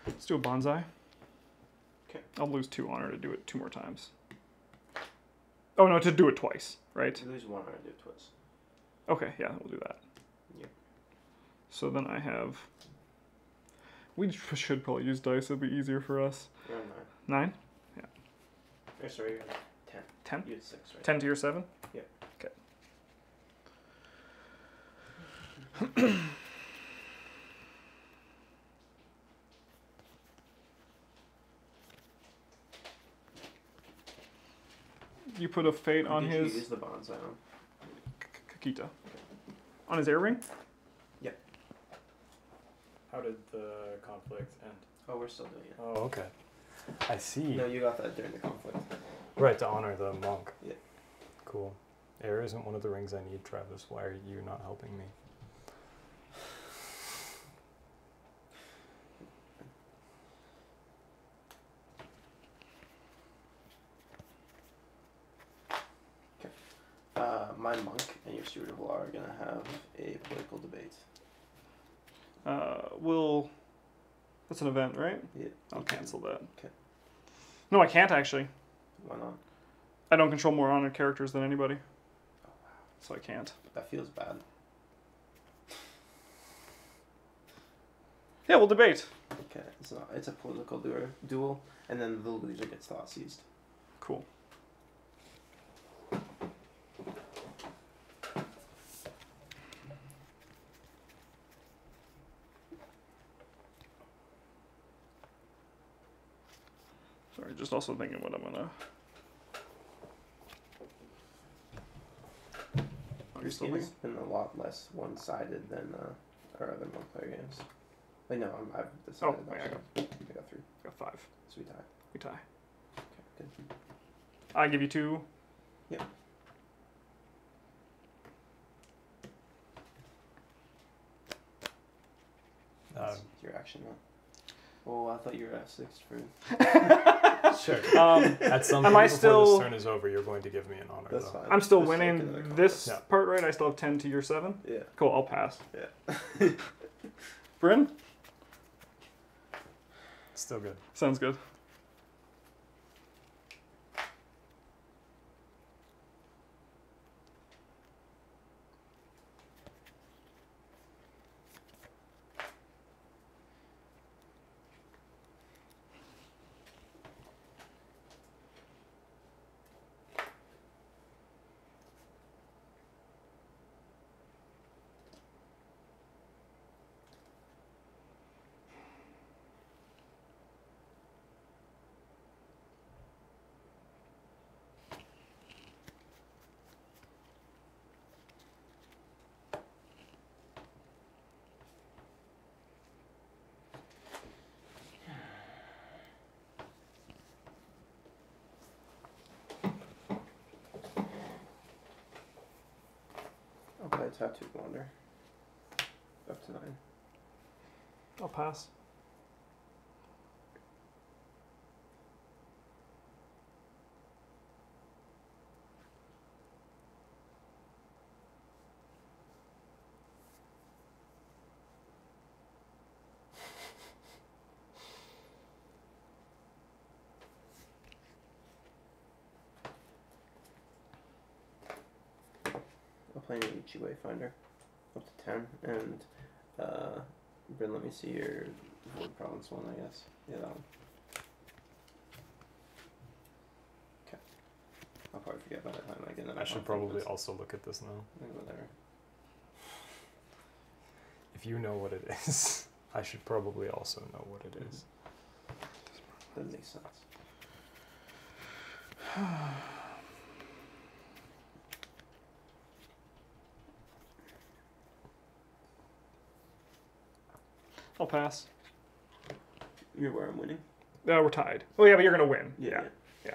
Let's do a bonsai. I'll lose two honor to do it two more times. Oh no, to do it twice, right? You lose one or do it twice. Okay, yeah, we'll do that. Yep. So then I have. We should probably use dice. It'll be easier for us. You're nine. Yeah. Or sorry, you're ten. ten, You had six, right? ten to your seven. Yep. Okay. You put a fate on did his You use the bonsai on. K- Kakita. On his air ring? Yeah. How did the conflict end? Oh, we're still doing it. Oh, okay. I see. No, you got that during the conflict. Right, to honor the monk. Yeah. Cool. Air isn't one of the rings I need, Travis. Why are you not helping me? Uh, my monk and your steward of law are gonna have a political debate. Uh, we'll. That's an event, right? Yeah. I'll cancel that. Okay. No, I can't actually. Why not? I don't control more honored characters than anybody. Oh, So I can't. That feels bad. Yeah, we'll debate. Okay, it's. It's a political duel, duel, and then the loser gets thought seized. Cool. Sorry, just also thinking what I'm gonna. Are you This still game has thinking? been a lot less one-sided than uh, our other multiplayer games. Wait, no, I'm, I've Oh, decided. wait, I not got, to. I got three, got five. so we tie. We tie. Okay, good. I give you two. Yep. That's Um, your action now. Oh, I thought you were at six for. sure. Um, At some Am point I before still- this turn is over, you're going to give me an honor, That's though. fine. I'm still Just looking winning comments. this Yeah. part, right? I still have 10 to your 7. Yeah. Cool, I'll pass. Yeah. Bryn? Still good. Sounds good. Tattooed wander. Up to nine. I'll pass. I'll play an Iuchi Wayfinder. Up to ten. And uh Bryn, let me see your Province one, I guess. Yeah, that one. Okay. I'll probably forget by the time I get that. I should probably also look at this now. Whatever. If you know what it is, I should probably also know what it is. That makes sense. I'll pass. You're where I'm winning. Uh, we're tied. Oh yeah, but you're gonna win. Yeah. yeah.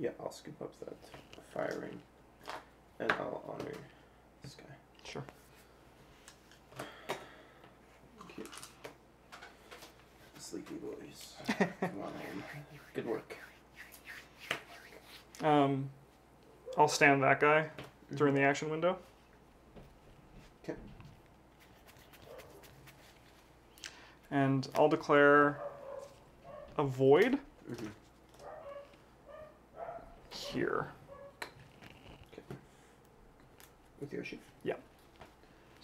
Yeah, I'll scoop up that firing, and I'll honor this guy. Sure. Sleepy boys. Come on home. Good work. Um, I'll stand that guy during the action window. Okay. And I'll declare a void Mm-hmm. here. With Yoshi. Yeah.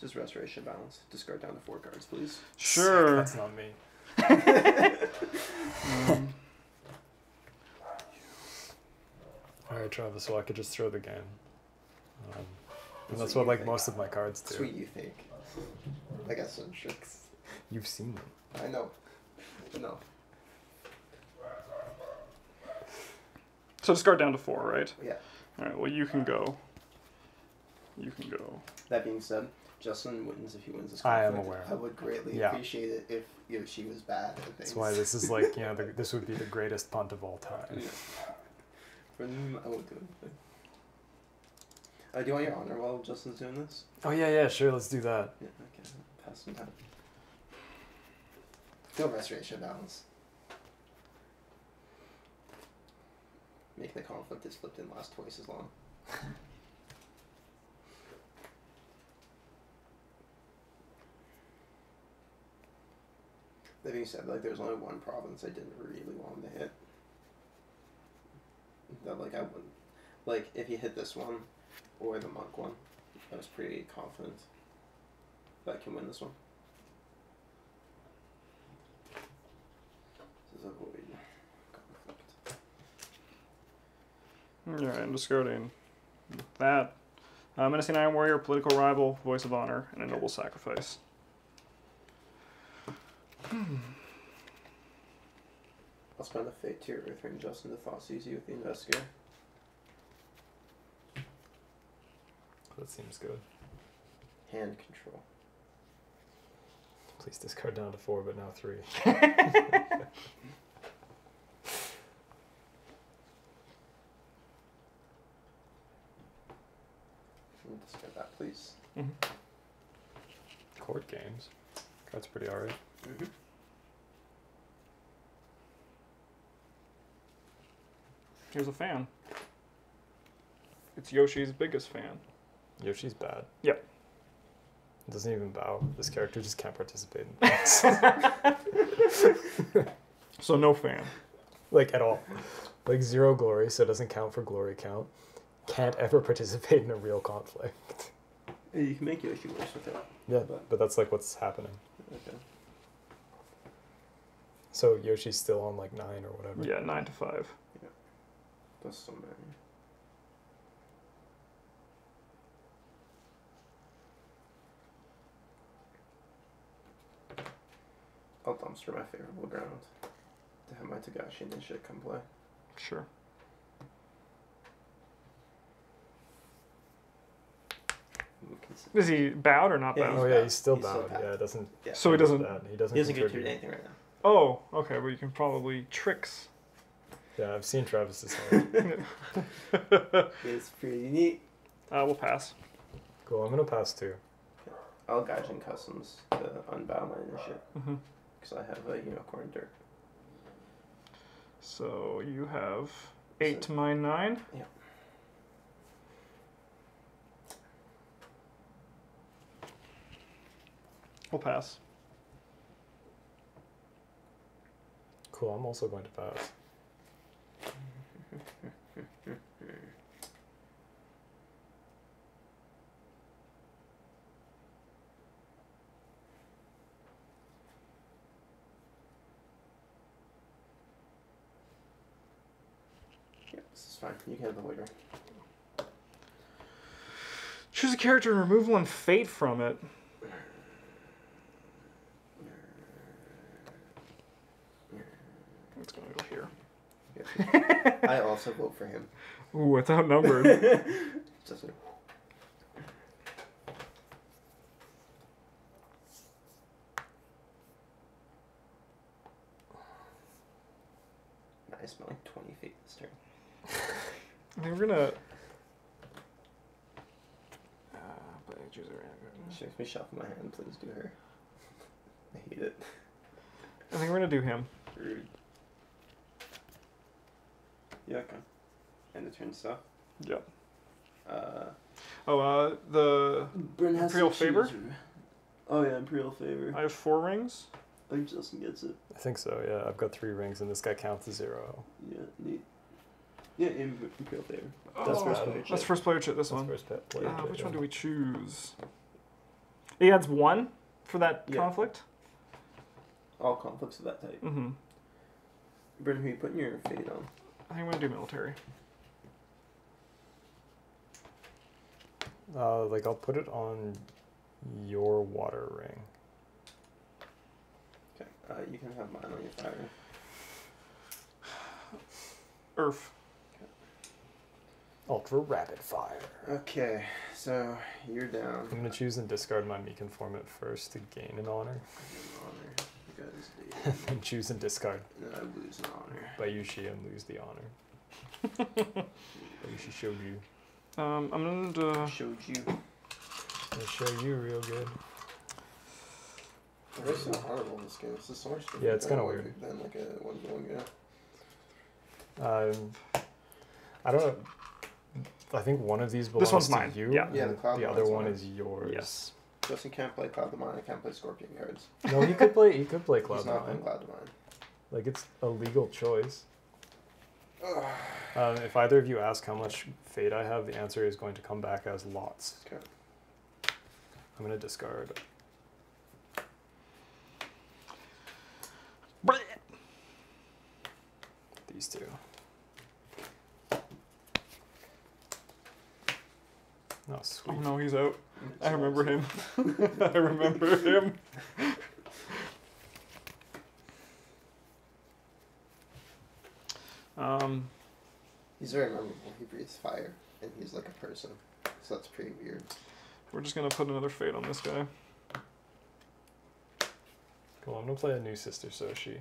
This is restoration balance. Discard down to four cards, please. Sure. That's not me. Um, All right, Travis. So I could just throw the game. Um, and That's that's what what like think. most of my cards do. Sweet, you think? I got some tricks. You've seen them. I know. I know. so discard down to four, right? Yeah. All right. Well, you can go. You can go. That being said, Justin wins if he wins this conflict. I am aware. I would greatly Yeah. appreciate it if she was bad at. That's why this is like you know the, this would be the greatest punt of all time. Yeah. For them, I won't do anything. Uh, do you want your honor while Justin's doing this? Oh yeah, yeah, sure. Let's do that. Yeah, okay. Pass some time. Feel restoration balance. Make the conflict is flipped in last twice as long. That being said, like there's only one province I didn't really want to hit. That like I wouldn't like if he hit this one or the monk one, I was pretty confident that I can win this one. This is a void conflict. All right. I'm discarding that. Uh, Menacing Iron Warrior, political rival, voice of honor, and a noble sacrifice. Hmm. I'll spend a fate to your Earth Ring Justin to thought seize you with the investigator. That seems good. Hand control. Please discard down to four, but now three. Let me discard that, please. Mm-hmm. Court games. That's pretty alright. Mm-hmm. Here's a fan. It's Yoshi's biggest fan. Yoshi's bad. Yep. Doesn't even bow. This character just can't participate in things. So no fan. like at all. Like zero glory, so it doesn't count for glory count. Can't ever participate in a real conflict. You can make Yoshi worse with it. Yeah, but that's like what's happening. Okay. So Yoshi's still on like nine or whatever. Yeah, nine to five. Yeah, That's so many. I'll dumpster my favorable ground to have my Togashi Initiate come play. Sure. We can s- Is he bowed or not Yeah, bowed? Oh yeah, he's still He's still bowed. bad. Yeah, it doesn't. Yeah. So he doesn't. He doesn't. He doesn't contribute. contribute anything right now. Oh, okay. Well, you can probably tricks. Yeah, I've seen Travis's heart. It's pretty neat. Uh, we'll pass. cool. I'm gonna pass two. I'll Gaijin Customs to unbow my initiate hmm because I have a unicorn dirt. So you have eight So- to mine nine. Yeah. We'll pass. Cool. I'm also going to pass. Yeah, this is fine. You can have the waiter. Choose a character and remove one fate from it. It's gonna go here. I also vote for him. Ooh, it's outnumbered. Just a- Nice, my like 20 feet this turn. I think we're gonna. Uh, but I choose a random. She makes me shuffle my hand. Please do her. I hate it. I think we're gonna do him. Rude. Yeah, okay. And of turn stuff. Yeah. Uh, Oh, uh, the Bryn has Imperial to choose favor? Oh yeah, Imperial favor. I have four rings. I think Justin gets it. I think so. Yeah, I've got three rings, and this guy counts as zero. Yeah, neat. Yeah, Im- Imperial favor. That's Oh, first player That's check. first player chip. This That's one. first pet player Uh, check, which yeah. one do we choose? He adds one for that Yeah. conflict. All conflicts of that type. Mm-hmm. Bryn, who you putting your fate on? I think I'm gonna do military. Uh, like I'll put it on your water ring. Okay. Uh, you can have mine on your fire. Earth. Ultra rapid fire. Okay, so you're down. I'm gonna choose and discard my meek informant first to gain an honor, Honor. You guys do. and choose and discard and I lose an honor. Bayushi and lose the honor. Bayushi Shoju. Um, I'm gonna. I do showed you. They show you real good. It's so horrible this game. This is so much Yeah, it's than kinda what weird. we've Than like a one to one game. Um, I don't know. I think one of these belongs one's to mine, you. yeah. Yeah, the cloud the other one's one is yours. yes. Justin can't play Cloud the Mind. I can't play Scorpion cards. No, he could play. He could play He's Cloud not playing Nine. Cloud the Mind. Like it's a legal choice. Ugh. Um, if either of you ask how much fate I have, the answer is going to come back as lots. Okay. I'm gonna discard. These two. Oh, Oh sweet. no, he's out. I remember him. I remember him. Um, He's very memorable. He breathes fire, and he's like a person. So that's pretty weird. we're just gonna put another fate on this guy. Cool. I'm gonna play a new Sister Soshi.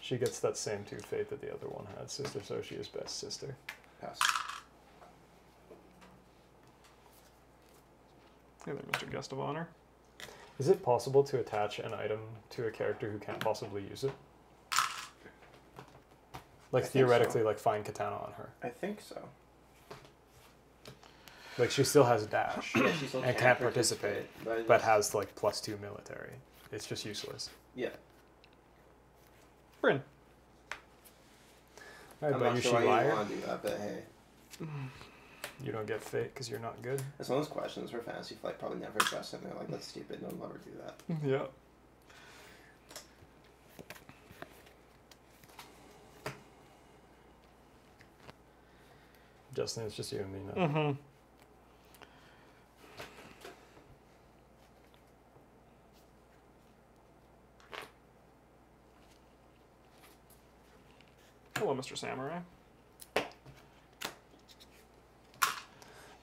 She gets that same two fate that the other one had. Sister Soshi is best sister. Pass. Hey there, Mr. Guest of Honor. Is it possible to attach an item to a character who can't possibly use it? Like I think so. theoretically, like find katana on her. I think so. Like she still has a dash, Yeah, she still And can't participate, but, but has like plus two military. It's just useless. Yeah. Bryn. Alright, I'm but not you sure she why you liar. want to do that, but hey. You don't get fate because you're not good. It's one of those questions where Fantasy Flight probably never addressed it, and they're like, that's stupid, no one will ever do that. Yeah. Justin, it's just you and me now. Mm-hmm. Hello, Mr. Samurai.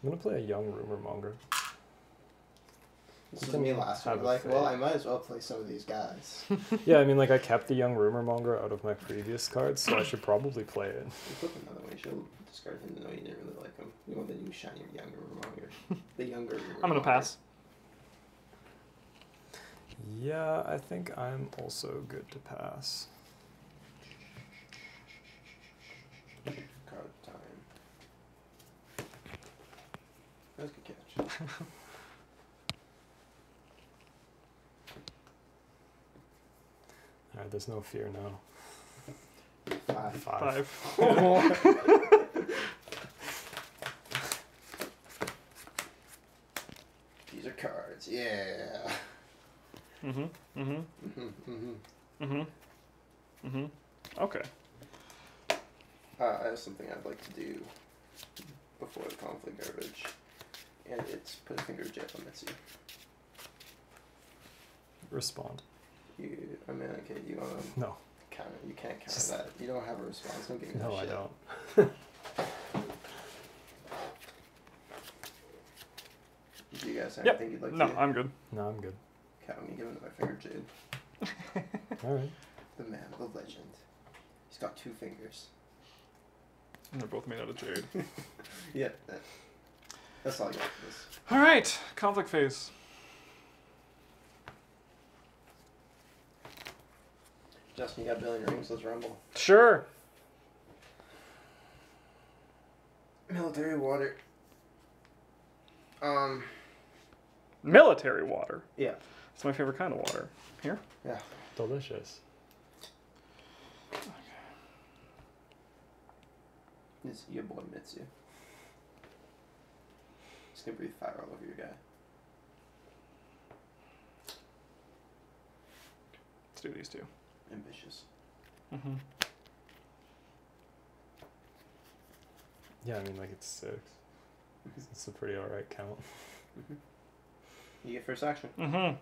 Gonna play a young rumor monger. This is can me last have week. a Like, well. I might as well play some of these guys. yeah, I mean, like I kept the young rumor monger out of my previous cards, so I should probably play it. You flip another way, she'll discard him to know you didn't really like him. You want the new shinier, younger monger. The younger I'm gonna Remonger. pass. Yeah, I think I'm also good to pass. Card time. That's a good catch. Alright, there's no fear now. Five. Five. Five. These are cards, yeah. Mm-hmm. Mm-hmm. hmm hmm Mm-hmm. Mm-hmm. Okay. Uh, I have something I'd like to do before the conflict garbage, and it's put a finger in jail on Mitsu. Respond. You, I mean, okay, you um, No. counter. You can't counter Just- that. You don't have a response. Don't give me No, that I don't. Do you guys have Yep. anything you'd like No, to? I'm good. No, I'm good. Okay, I'm gonna give him to my favorite Jade. All right. The man, the legend. He's got two fingers. And they're both made out of jade. Yeah. That, that's all I got for this. All right, conflict phase. Justin, you got a billion rings. Let's rumble. Sure. Military water. Um. Military water. Yeah. It's my favorite kind of water. Here. Yeah. Delicious. It's your boy Mitsu. He's gonna breathe fire all over your guy. Let's do these two. Ambitious. Mm-hmm. Yeah, I mean like it's 6 It's a pretty alright count. You get first action. Mm-hmm.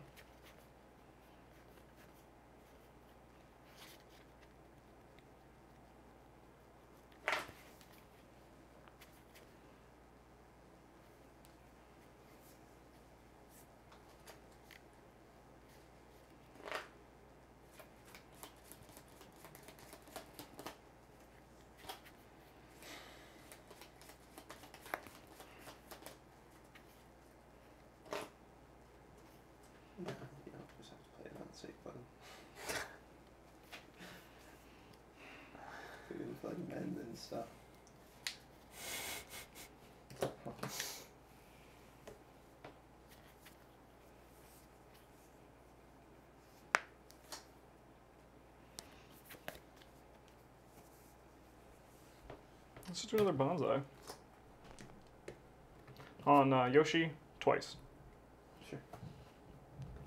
Yeah, you know, just have to play it on the safe button. Doing like mend and stuff. Let's just do another banzai. On uh, Yoshi, twice. Sure.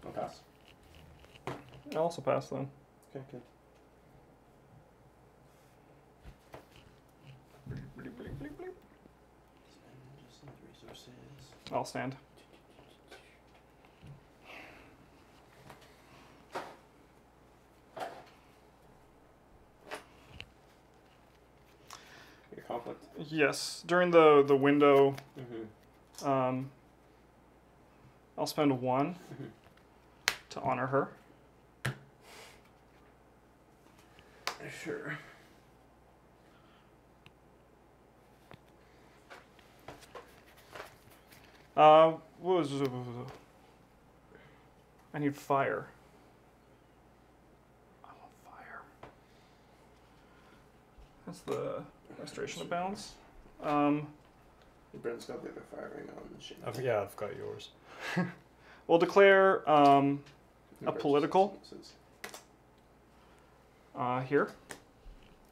I'll pass. I also pass then. Okay, good. Spend just enough resources. I'll stand. Your conflict. Yes, during the the window, Mm-hmm. um, I'll spend one Mhm. to honor her. Sure. Uh, what was I need fire. I want fire. That's the restoration of balance. Um, Brent's got the other fire ring on the shit. I've, yeah, I've got yours. we'll declare um, a political? uh, here,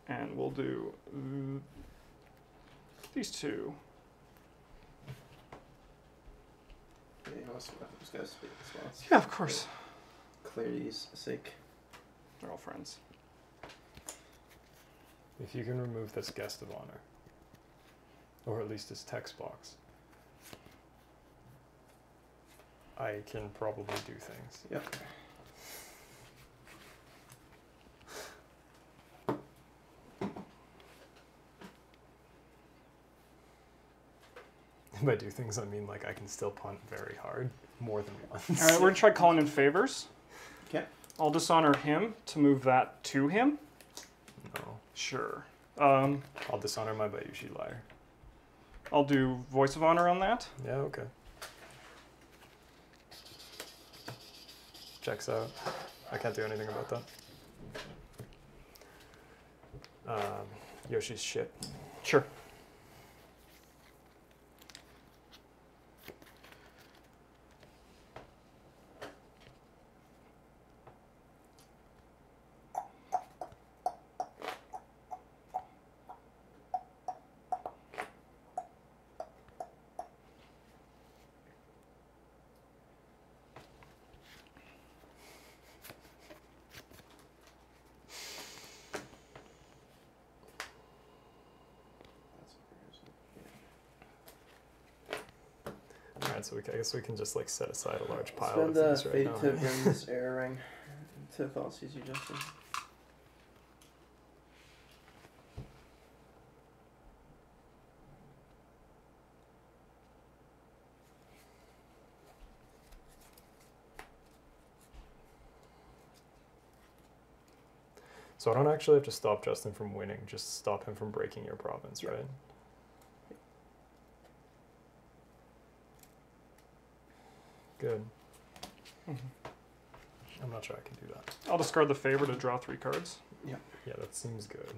and we'll do uh, these two. Yeah, you also got those guys speak as well. Yeah, of course. Clarity's sake. They're all friends. If you can remove this guest of honor, or at least this text box, I can probably do things. Yep. By do things, I mean like I can still punt very hard, more than once. All right, we're gonna try calling in favors. 'Kay. I'll dishonor him to move that to him. No, Sure. Um, I'll dishonor my Bayushi liar. I'll do voice of honor on that. Yeah, okay. Checks out. I can't do anything about that. Um, Yoshi's shit. Sure. So we can just like set aside a large pile Spend of things right now. Ring. All sees you, Justin. So I don't actually have to stop Justin from winning, just stop him from breaking your province, yep. right? Good. Mm-hmm. I'm not sure I can do that. I'll discard the favor to draw three cards. Yeah, Yeah, that seems good.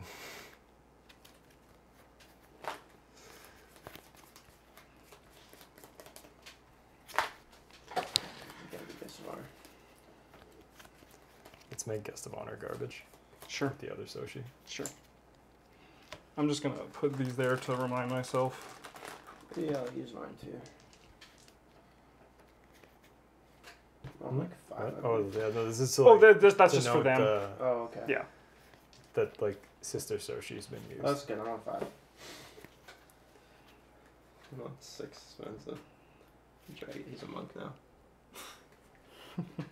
Gotta be guess of honor. Let's make guest of honor garbage. Sure, The other Soshi. sure. I'm just gonna put these there to remind myself. Yeah, I'll use mine too. I'm like five. Oh yeah, no, this is to, Oh, like, that, this, that's just for them. the- oh, okay. Yeah. that like sister Soshi's been used. That's good. I'm on five. I'm on six expensive. Dragon. He's a monk now.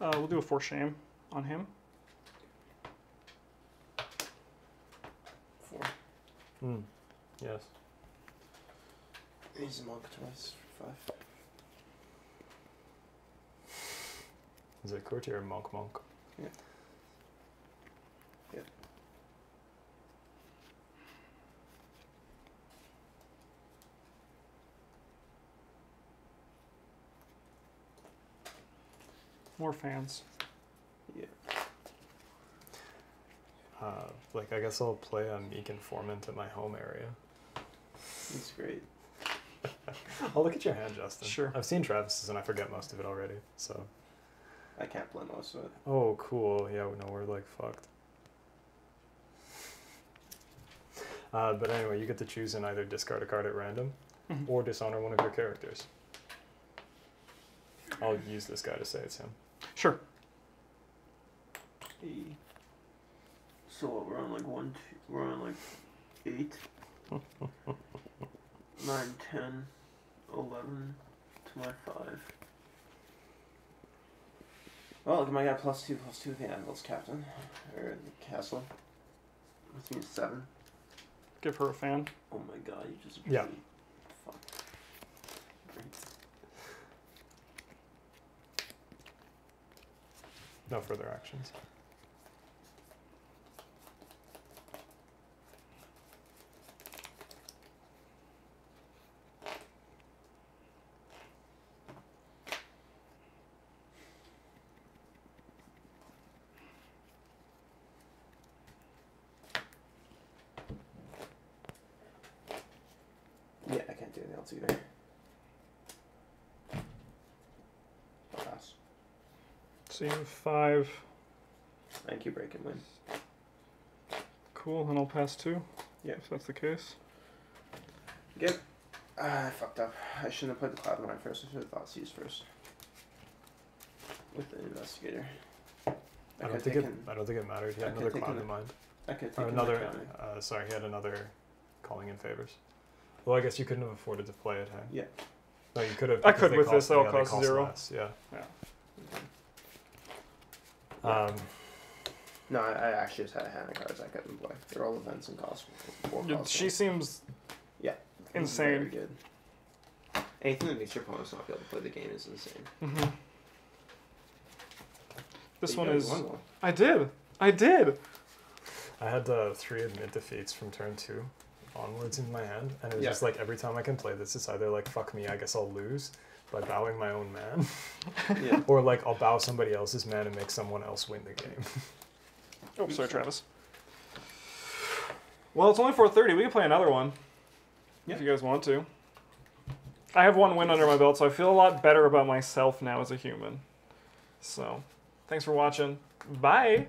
Uh, we'll do a for shame on him. Four. Hmm. Yes. He's a monk twice for five. Is it courtier or monk monk? Yeah. Yeah. More fans. Yeah. Uh, like I guess I'll play a meek informant in my home area. That's great. I'll look at your hand, Justin. Sure. I've seen Travis's and I forget most of it already. So. I can't play most of it. Oh, cool. Yeah, no, we're like fucked. Uh, but anyway, you get to choose and either discard a card at random Mhm. or dishonor one of your characters. I'll use this guy to say it's him. Sure. E. So what, we're on like one, two, we're on like eight, nine, ten, eleven to my five. Oh, look, I got plus two, plus two with the Anvil's captain, or the castle. Which means seven. Give her a fan. Oh my god, you just Yeah. really Fuck. Great. No further actions. Yeah, I can't do anything else either. I'll pass. So five. Thank you, break and win. Cool, and I'll pass two. Yeah. If that's the case. Good. Ah, I fucked up. I shouldn't have played the cloud mine first. I should have thought Seas first. With the investigator. I I don't think have it. I don't think it mattered. He had could've another cloud taken in mind. I could have Or another. Uh, sorry, he had another calling in favors. Well, I guess you couldn't have afforded to play it, huh? Yeah. No, you could have. I could with this, cost- that'll yeah, cost cost zero. less, Yeah. Yeah. Um, No, I, I actually just had a hand of cards I couldn't play. They're all events and cost. Cost She ones. seems This is insane. Very good. Anything that makes your opponents not be able to play the game is insane. hmm This one is. one. I did. I did. I had uh, three admit defeats from turn two onwards in my hand, and it was Yeah. just like every time I can play this, it's either like fuck me, I guess I'll lose by bowing my own man, Yeah. or like I'll bow somebody else's man and make someone else win the game. Oh, sorry, Travis. Well, it's only 4:30. We can play another one. Yeah. If you guys want to. I have one win under my belt, so I feel a lot better about myself now as a human. So, thanks for watching. Bye.